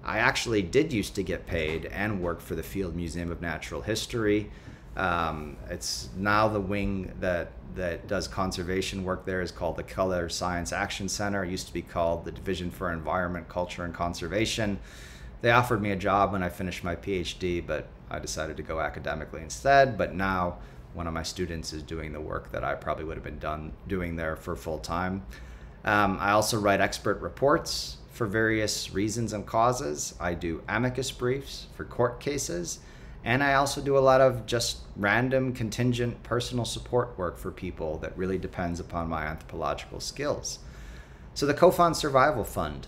I actually did used to get paid and work for the Field Museum of Natural History. Um, it's now the wing that that does conservation work there is called the Keller Science Action Center. It used to be called the Division for Environment, Culture, and Conservation. They offered me a job when I finished my PhD, but I decided to go academically instead. But now one of my students is doing the work that I probably would have been done doing there for full time. Um, I also write expert reports for various reasons and causes. I do amicus briefs for court cases and I also do a lot of just random, contingent, personal support work for people that really depends upon my anthropological skills. So the Cofán Survival Fund,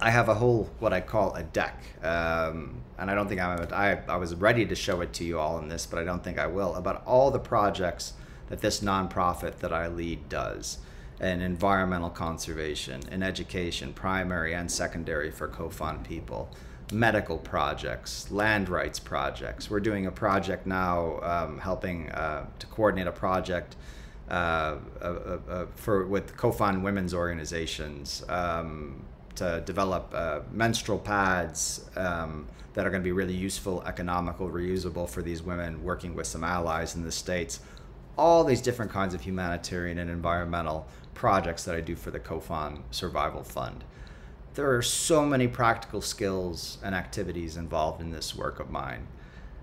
I have a whole, what I call a deck. Um, and I don't think I'm, I, I was ready to show it to you all in this, but I don't think I will, about all the projects that this nonprofit that I lead does in environmental conservation, in education, primary and secondary for Cofán people medical projects, land rights projects. We're doing a project now um, helping uh, to coordinate a project uh, uh, for with Cofán women's organizations um, to develop uh, menstrual pads um, that are going to be really useful, economical, reusable for these women working with some allies in the States. All these different kinds of humanitarian and environmental projects that I do for the Cofán Survival Fund there are so many practical skills and activities involved in this work of mine.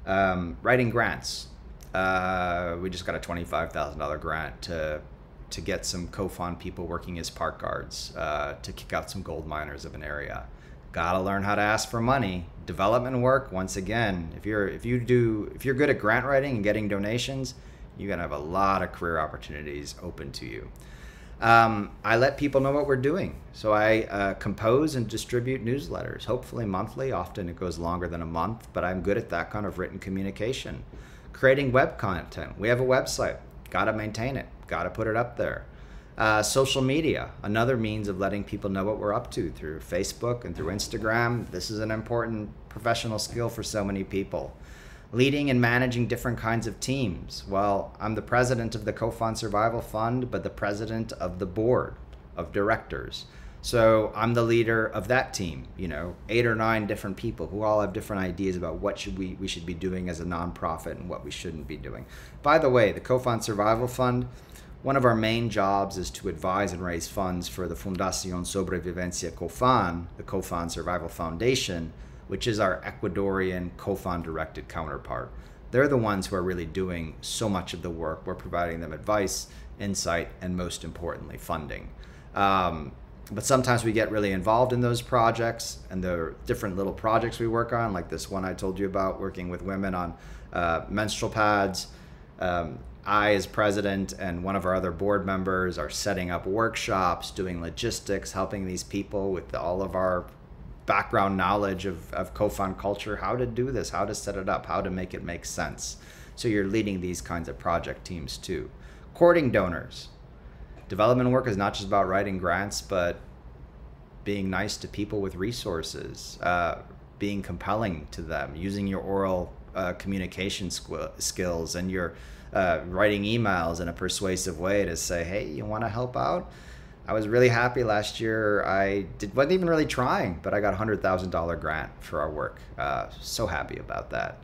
Um, writing grants. Uh, we just got a $25,000 grant to to get some Cofán people working as park guards uh, to kick out some gold miners of an area. Got to learn how to ask for money. Development work. Once again, if you're if you do if you're good at grant writing and getting donations, you're gonna have a lot of career opportunities open to you. Um, I let people know what we're doing. So I uh, compose and distribute newsletters, hopefully monthly. Often it goes longer than a month, but I'm good at that kind of written communication. Creating web content. We have a website. Got to maintain it. Got to put it up there. Uh, social media, another means of letting people know what we're up to through Facebook and through Instagram. This is an important professional skill for so many people leading and managing different kinds of teams. Well, I'm the president of the Cofán Survival Fund, but the president of the board of directors. So I'm the leader of that team, you know, eight or nine different people who all have different ideas about what should we, we should be doing as a nonprofit and what we shouldn't be doing. By the way, the Cofán Survival Fund, one of our main jobs is to advise and raise funds for the Fundación Sobrevivencia Cofán, the Cofán Survival Foundation, which is our Ecuadorian Cofán directed counterpart. They're the ones who are really doing so much of the work. We're providing them advice, insight, and most importantly, funding. Um, but sometimes we get really involved in those projects and the different little projects we work on, like this one I told you about, working with women on uh, menstrual pads. Um, I, as president, and one of our other board members are setting up workshops, doing logistics, helping these people with all of our background knowledge of, of Cofán culture, how to do this, how to set it up, how to make it make sense. So you're leading these kinds of project teams too. Courting donors. Development work is not just about writing grants, but being nice to people with resources, uh, being compelling to them, using your oral uh, communication skills and your uh, writing emails in a persuasive way to say, hey, you want to help out? I was really happy last year. I did, wasn't even really trying, but I got a hundred thousand dollar grant for our work. Uh, so happy about that.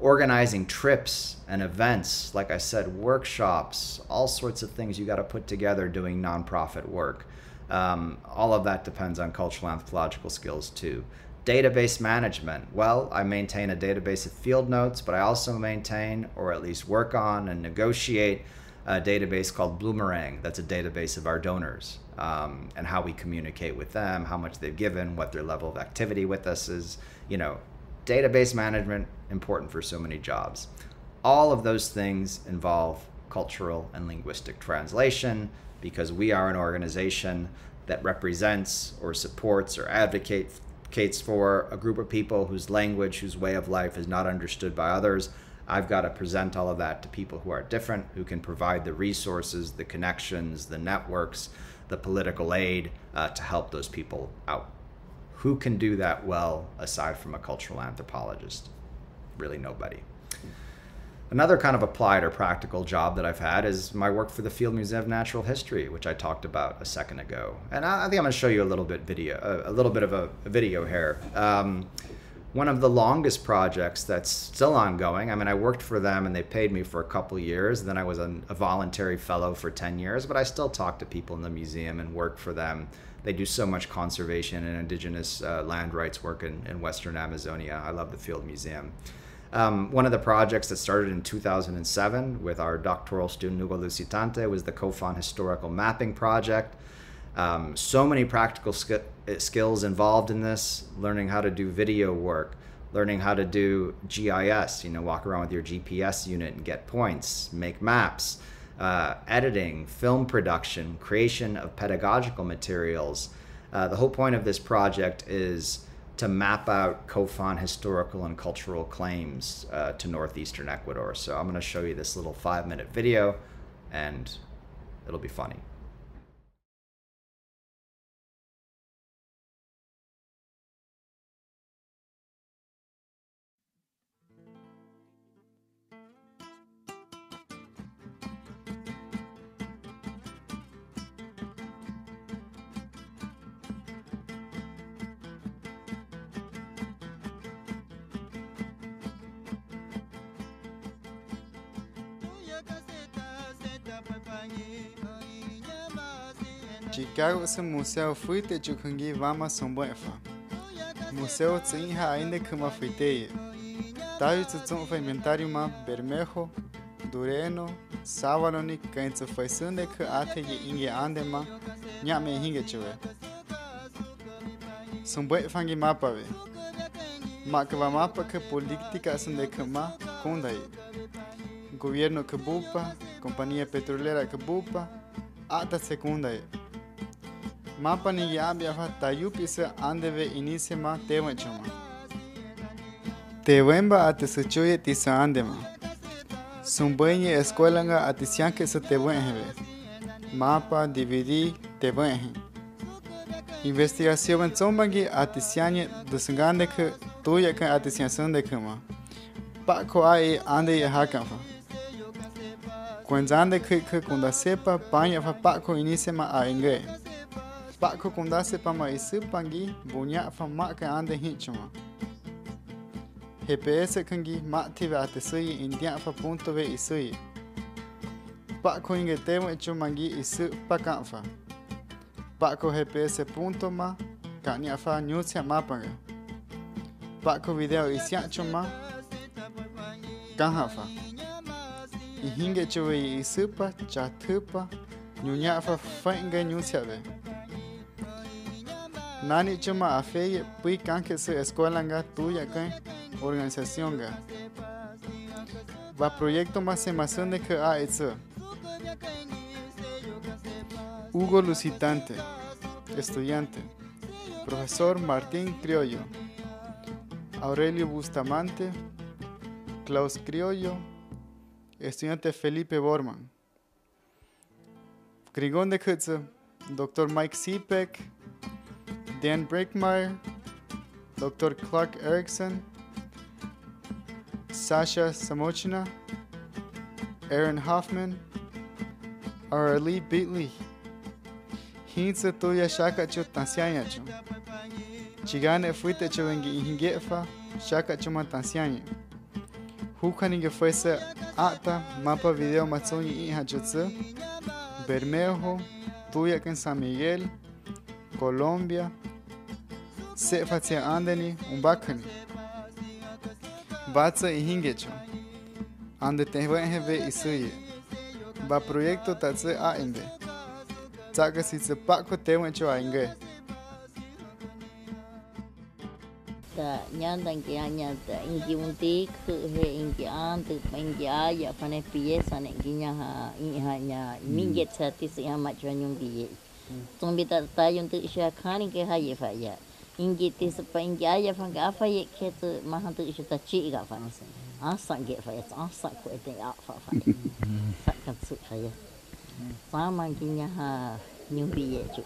Organizing trips and events, like I said, workshops, all sorts of things you got to put together doing nonprofit work. Um, all of that depends on cultural anthropological skills too. Database management. Well, I maintain a database of field notes, but I also maintain, or at least work on and negotiate a database called Bloomerang. That's a database of our donors um, and how we communicate with them, how much they've given, what their level of activity with us is. You know, database management important for so many jobs. All of those things involve cultural and linguistic translation because we are an organization that represents or supports or advocates for a group of people whose language, whose way of life is not understood by others I've got to present all of that to people who are different, who can provide the resources, the connections, the networks, the political aid uh, to help those people out. Who can do that well aside from a cultural anthropologist? Really nobody. Another kind of applied or practical job that I've had is my work for the Field Museum of Natural History, which I talked about a second ago. And I, think I'm going to show you a little bit video, a, little bit of a, a video here. Um, one of the longest projects that's still ongoing. I mean, I worked for them and they paid me for a couple years. Then I was an, a voluntary fellow for 10 years, but I still talk to people in the museum and work for them. They do so much conservation and indigenous uh, land rights work in, in Western Amazonia. I love the Field Museum. Um, one of the projects that started in 2007 with our doctoral student Hugo Lucitante was the Cofán Historical Mapping Project. Um, so many practical sk- skills involved in this, learning how to do video work, learning how to do GIS, you know, walk around with your GPS unit and get points, make maps, uh, editing, film production, creation of pedagogical materials. Uh, the whole point of this project is to map out Cofán historical and cultural claims uh, to northeastern Ecuador. So I'm going to show you this little five minute video and it'll be funny. Quero esse museu frita de canguivama sombrefa. Museu Zinha ainda que uma friteia. Daí tudo foi inventário ma bermejo, dureno, savaloni, canto foi sunde que até que inge andema, nha me hinge chue. Sombrefa ngi mapa ve. Makava mapa que política sunde que ma kundai. Governo que bupa, companhia petroleira que bupa, até segunda. mapani yabiafa tayupisa andeve inisema tewechoma tewemba atesuchuye tisa andema. Sumbuenye escuelanga atisianke su tewenjeve mapa dividí tewenje investigación tsombangi atisianye dusngandeke tuyakan atisiansundekema pako ai ande yahakanfa cuenzandekeke kunda sepa pañafa pako inisema aenge inicie ma a inge. Paco kundase pama isu pangi bunya fa ma ka ande hinchuma. GPS kangi ma tive ate sui india fa punto ve isui. Paco inge temo echo mangi isu pakanfa. Paco GPS punto ma kanya fa nyusia mapanga. Paco video isya chuma kanhafa. Ihinge chowe isupa chatupa nyunya fa fainga nyusia ve. Nani chuma afeye pui kanke su escuela nga tuya kan organización ga. Va proyecto más semación de que a. Hugo Lusitante, estudiante. Profesor Martín Criollo. Aurelio Bustamante. Klaus Criollo. Estudiante Felipe Borman. Grigón de Kutze. Dr. Mike Sipek. Dan Brinkmeier, Dr. Clark Erickson, Sasha Samochina, Aaron Hoffman, Arali Beatley. Hinsa tuya shaka chu tansianya chu. Chigane fuite chu wengi hingefa shaka chu tansianya. Hukaninge fuese ata mapa video matsoni iha chutsu. Bermejo, tuya San Miguel, Colombia, se facia andeni un bacani. Batsa y hingecho. Ande te tehwenhe ve suye. Ba proyecto tatse a inde. Taka si se pako tehwencho a inge. Ta nyandan ki anya ta ingi untik he ingi ante ingi aya fane pieza ne ginya ha inha nya minget satis ya machanyungi. Tumbita tayun tu isha khani ke haye faya. ingi te sepa ingi aja fa ga fa ye ke tu ma tu ishu ta chi ga fa sen asa ge fa ye asa ko ete ga fa fa sa ka tsu fa ye sama ma ha nyu ye chu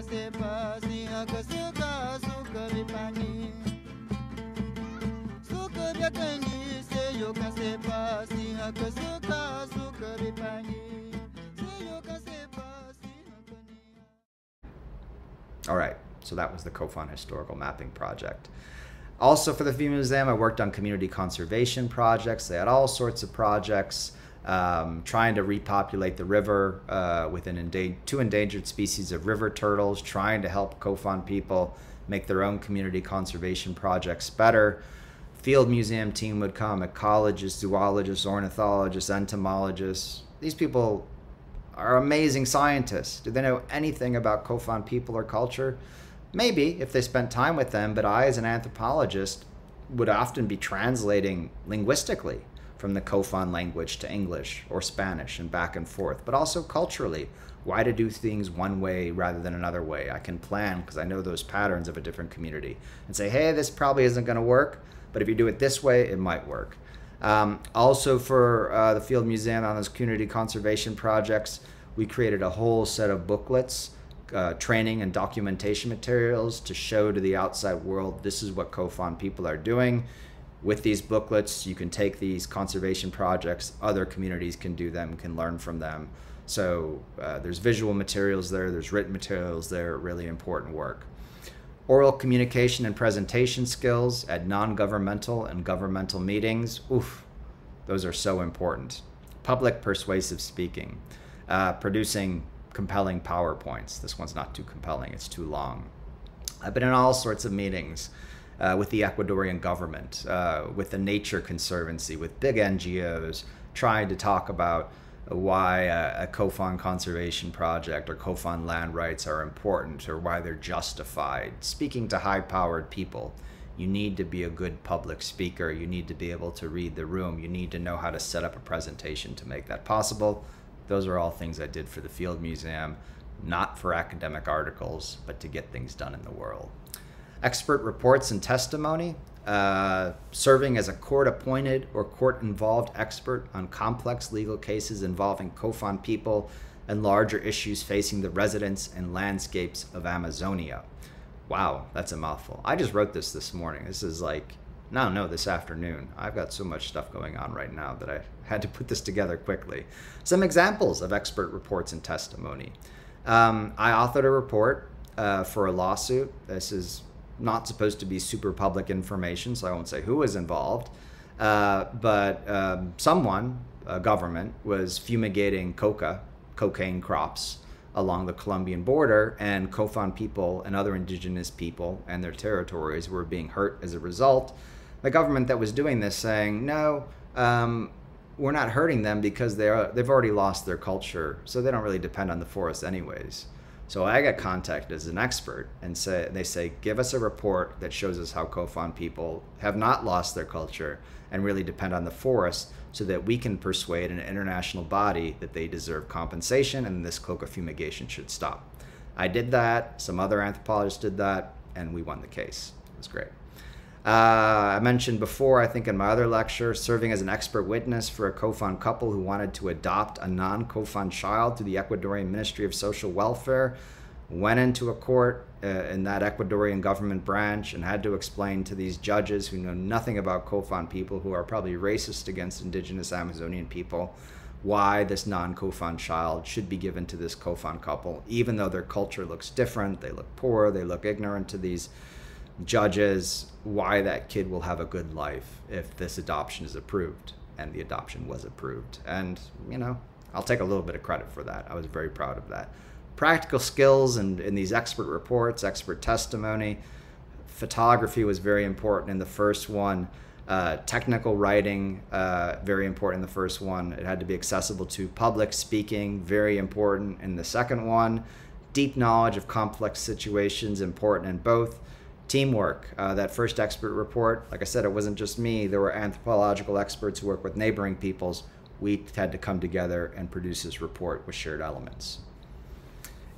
se se pa si se se pa si All right, so that was the Cofán Historical Mapping Project. Also, for the Field Museum, I worked on community conservation projects. They had all sorts of projects um, trying to repopulate the river uh, with an enda- two endangered species of river turtles, trying to help Cofán people make their own community conservation projects better. Field Museum team would come, ecologists, zoologists, ornithologists, entomologists. These people are amazing scientists. Do they know anything about Cofán people or culture? Maybe if they spent time with them, but I, as an anthropologist, would often be translating linguistically from the Cofán language to English or Spanish and back and forth, but also culturally. Why to do things one way rather than another way? I can plan because I know those patterns of a different community and say, hey, this probably isn't going to work, but if you do it this way, it might work. Um, also, for uh, the Field Museum on those community conservation projects, we created a whole set of booklets, uh, training and documentation materials to show to the outside world this is what Cofán people are doing. With these booklets, you can take these conservation projects, other communities can do them, can learn from them. So uh, there's visual materials there, there's written materials there, really important work. Oral communication and presentation skills at non governmental and governmental meetings. Oof, those are so important. Public persuasive speaking. Uh, producing compelling PowerPoints. This one's not too compelling, it's too long. I've been in all sorts of meetings uh, with the Ecuadorian government, uh, with the Nature Conservancy, with big NGOs, trying to talk about why a, a Cofán conservation project or Cofán land rights are important or why they're justified. Speaking to high powered people, you need to be a good public speaker. You need to be able to read the room. You need to know how to set up a presentation to make that possible. Those are all things I did for the Field Museum, not for academic articles, but to get things done in the world. Expert reports and testimony. Uh, serving as a court appointed or court involved expert on complex legal cases involving Cofán people and larger issues facing the residents and landscapes of Amazonia. Wow, that's a mouthful. I just wrote this this morning. This is like, no, no, this afternoon. I've got so much stuff going on right now that I had to put this together quickly. Some examples of expert reports and testimony. Um, I authored a report uh, for a lawsuit. This is not supposed to be super public information, so I won't say who was involved. Uh, but um, someone, a government, was fumigating coca, cocaine crops along the Colombian border, and Cofán people and other indigenous people and their territories were being hurt as a result. The government that was doing this saying, no, um, we're not hurting them because they are, they've already lost their culture, so they don't really depend on the forest anyways. So I got contacted as an expert and say they say give us a report that shows us how Cofán people have not lost their culture and really depend on the forest so that we can persuade an international body that they deserve compensation and this coca fumigation should stop. I did that, some other anthropologists did that, and we won the case. It was great. Uh, I mentioned before, I think in my other lecture, serving as an expert witness for a Cofán couple who wanted to adopt a non Cofán child through the Ecuadorian Ministry of Social Welfare. Went into a court uh, in that Ecuadorian government branch and had to explain to these judges who know nothing about Cofán people, who are probably racist against indigenous Amazonian people, why this non Cofán child should be given to this Cofán couple, even though their culture looks different. They look poor, they look ignorant to these judges why that kid will have a good life if this adoption is approved and the adoption was approved. And you know i'll take a little bit of credit for that. I was very proud of that. Practical skills and in these expert reports expert testimony. Photography was very important in the first one. Uh, technical writing uh, very important in the first one. It had to be accessible to public speaking very important in the second one. Deep knowledge of complex situations important in both teamwork. Uh, that first expert report, like I said, it wasn't just me. There were anthropological experts who work with neighboring peoples. We had to come together and produce this report with shared elements.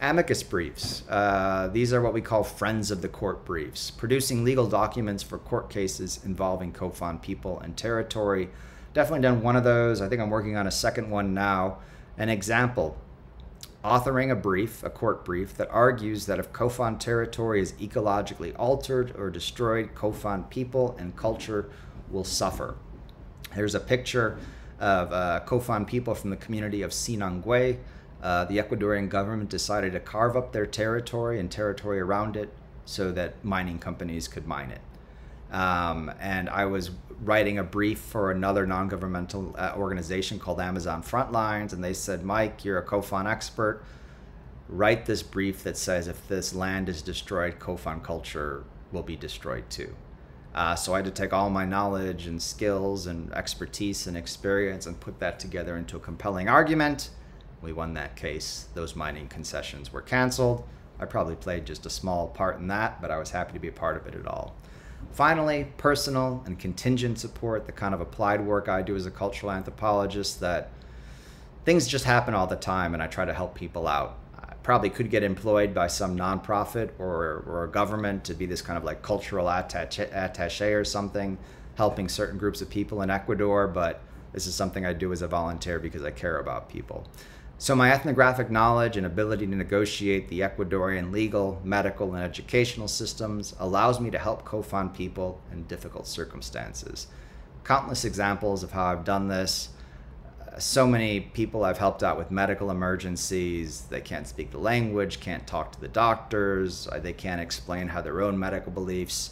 Amicus briefs. Uh, these are what we call friends of the court briefs, producing legal documents for court cases involving Cofán people and territory. Definitely done one of those. I think I'm working on a second one now. An example authoring a brief, a court brief, that argues that if Cofán territory is ecologically altered or destroyed, Cofán people and culture will suffer. There's a picture of uh, Cofán people from the community of Sinangoe. Uh, the Ecuadorian government decided to carve up their territory and territory around it so that mining companies could mine it. Um, and I was writing a brief for another non governmental uh, organization called Amazon Frontlines, and they said, Mike, you're a Cofán expert. Write this brief that says if this land is destroyed, Cofán culture will be destroyed too. Uh, so I had to take all my knowledge and skills and expertise and experience and put that together into a compelling argument. We won that case. Those mining concessions were canceled. I probably played just a small part in that, but I was happy to be a part of it at all. Finally, personal and contingent support, the kind of applied work I do as a cultural anthropologist that things just happen all the time and I try to help people out. I probably could get employed by some nonprofit or, or a government to be this kind of like cultural attache, attache or something, helping certain groups of people in Ecuador, but this is something I do as a volunteer because I care about people. So, my ethnographic knowledge and ability to negotiate the Ecuadorian legal, medical, and educational systems allows me to help Cofán people in difficult circumstances. Countless examples of how I've done this. So many people I've helped out with medical emergencies. They can't speak the language, can't talk to the doctors, they can't explain how their own medical beliefs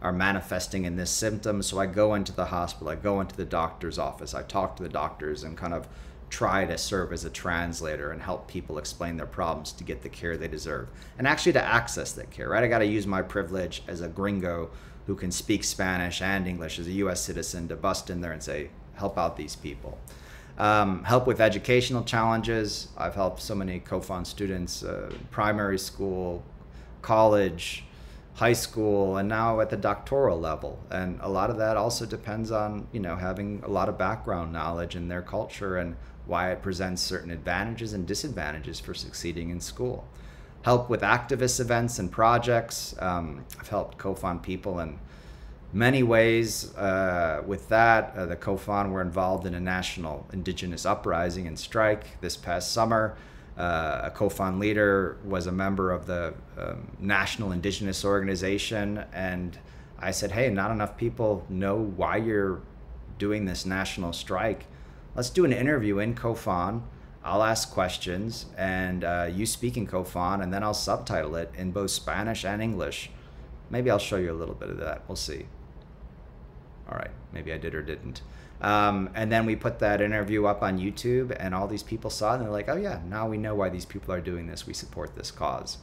are manifesting in this symptom. So I go into the hospital, I go into the doctor's office, I talk to the doctors and kind of try to serve as a translator and help people explain their problems to get the care they deserve and actually to access that care right? I got to use my privilege as a gringo who can speak spanish and english as a us citizen to bust in there and say help out these people. Um, help with educational challenges. I've helped so many Cofán students uh, primary school college high school and now at the doctoral level. And a lot of that also depends on you know having a lot of background knowledge in their culture and why it presents certain advantages and disadvantages for succeeding in school. Help with activist events and projects. Um, I've helped Cofán people in many ways. Uh, with that, uh, the Cofán were involved in a national indigenous uprising and strike this past summer. Uh, a Cofán leader was a member of the um, National Indigenous Organization, and I said, "Hey, not enough people know why you're doing this national strike let's do an interview in Cofán. I'll ask questions and uh, you speak in Cofán, and then I'll subtitle it in both Spanish and English. Maybe I'll show you a little bit of that. We'll see. All right, maybe I did or didn't. Um, and then we put that interview up on YouTube, and all these people saw it, and they're like, oh, yeah, now we know why these people are doing this. We support this cause.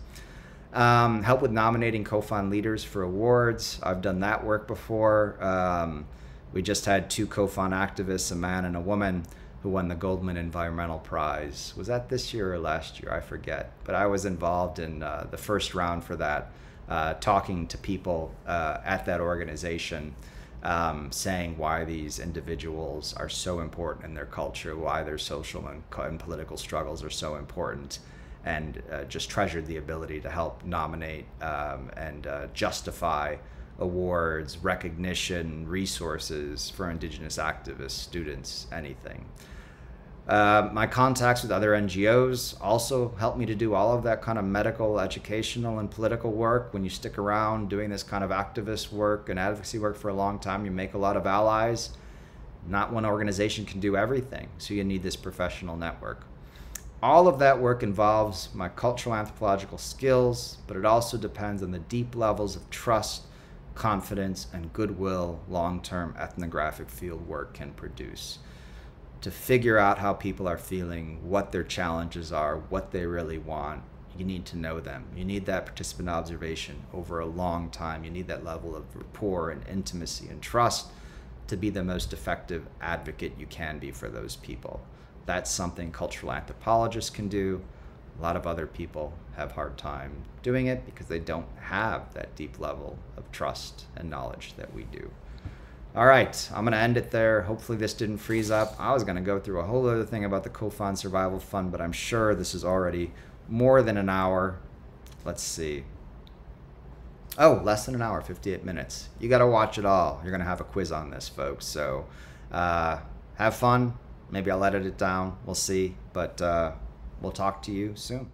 Um, help with nominating Cofán leaders for awards. I've done that work before. Um, we just had two Cofán activists, a man and a woman, who won the Goldman Environmental Prize. Was that this year or last year? I forget. But I was involved in uh, the first round for that, uh, talking to people uh, at that organization, um, saying why these individuals are so important in their culture, why their social and, and political struggles are so important, and uh, just treasured the ability to help nominate um, and uh, justify awards, recognition, resources for Indigenous activists, students, anything. Uh, my contacts with other NGOs also help me to do all of that kind of medical, educational, and political work. When you stick around doing this kind of activist work and advocacy work for a long time, you make a lot of allies. Not one organization can do everything, so you need this professional network. All of that work involves my cultural anthropological skills, but it also depends on the deep levels of trust confidence, and goodwill long term ethnographic field work can produce. To figure out how people are feeling, what their challenges are, what they really want, you need to know them. You need that participant observation over a long time. You need that level of rapport and intimacy and trust to be the most effective advocate you can be for those people. That's something cultural anthropologists can do a lot of other people have hard time doing it because they don't have that deep level of trust and knowledge that we do. All right, I'm going to end it there. Hopefully, this didn't freeze up. I was going to go through a whole other thing about the Cofán Survival Fund, but I'm sure this is already more than an hour. Let's see. Oh, less than an hour, 58 minutes. You got to watch it all. You're going to have a quiz on this, folks. So uh, have fun. Maybe I'll edit it down. We'll see. But uh, we'll talk to you soon.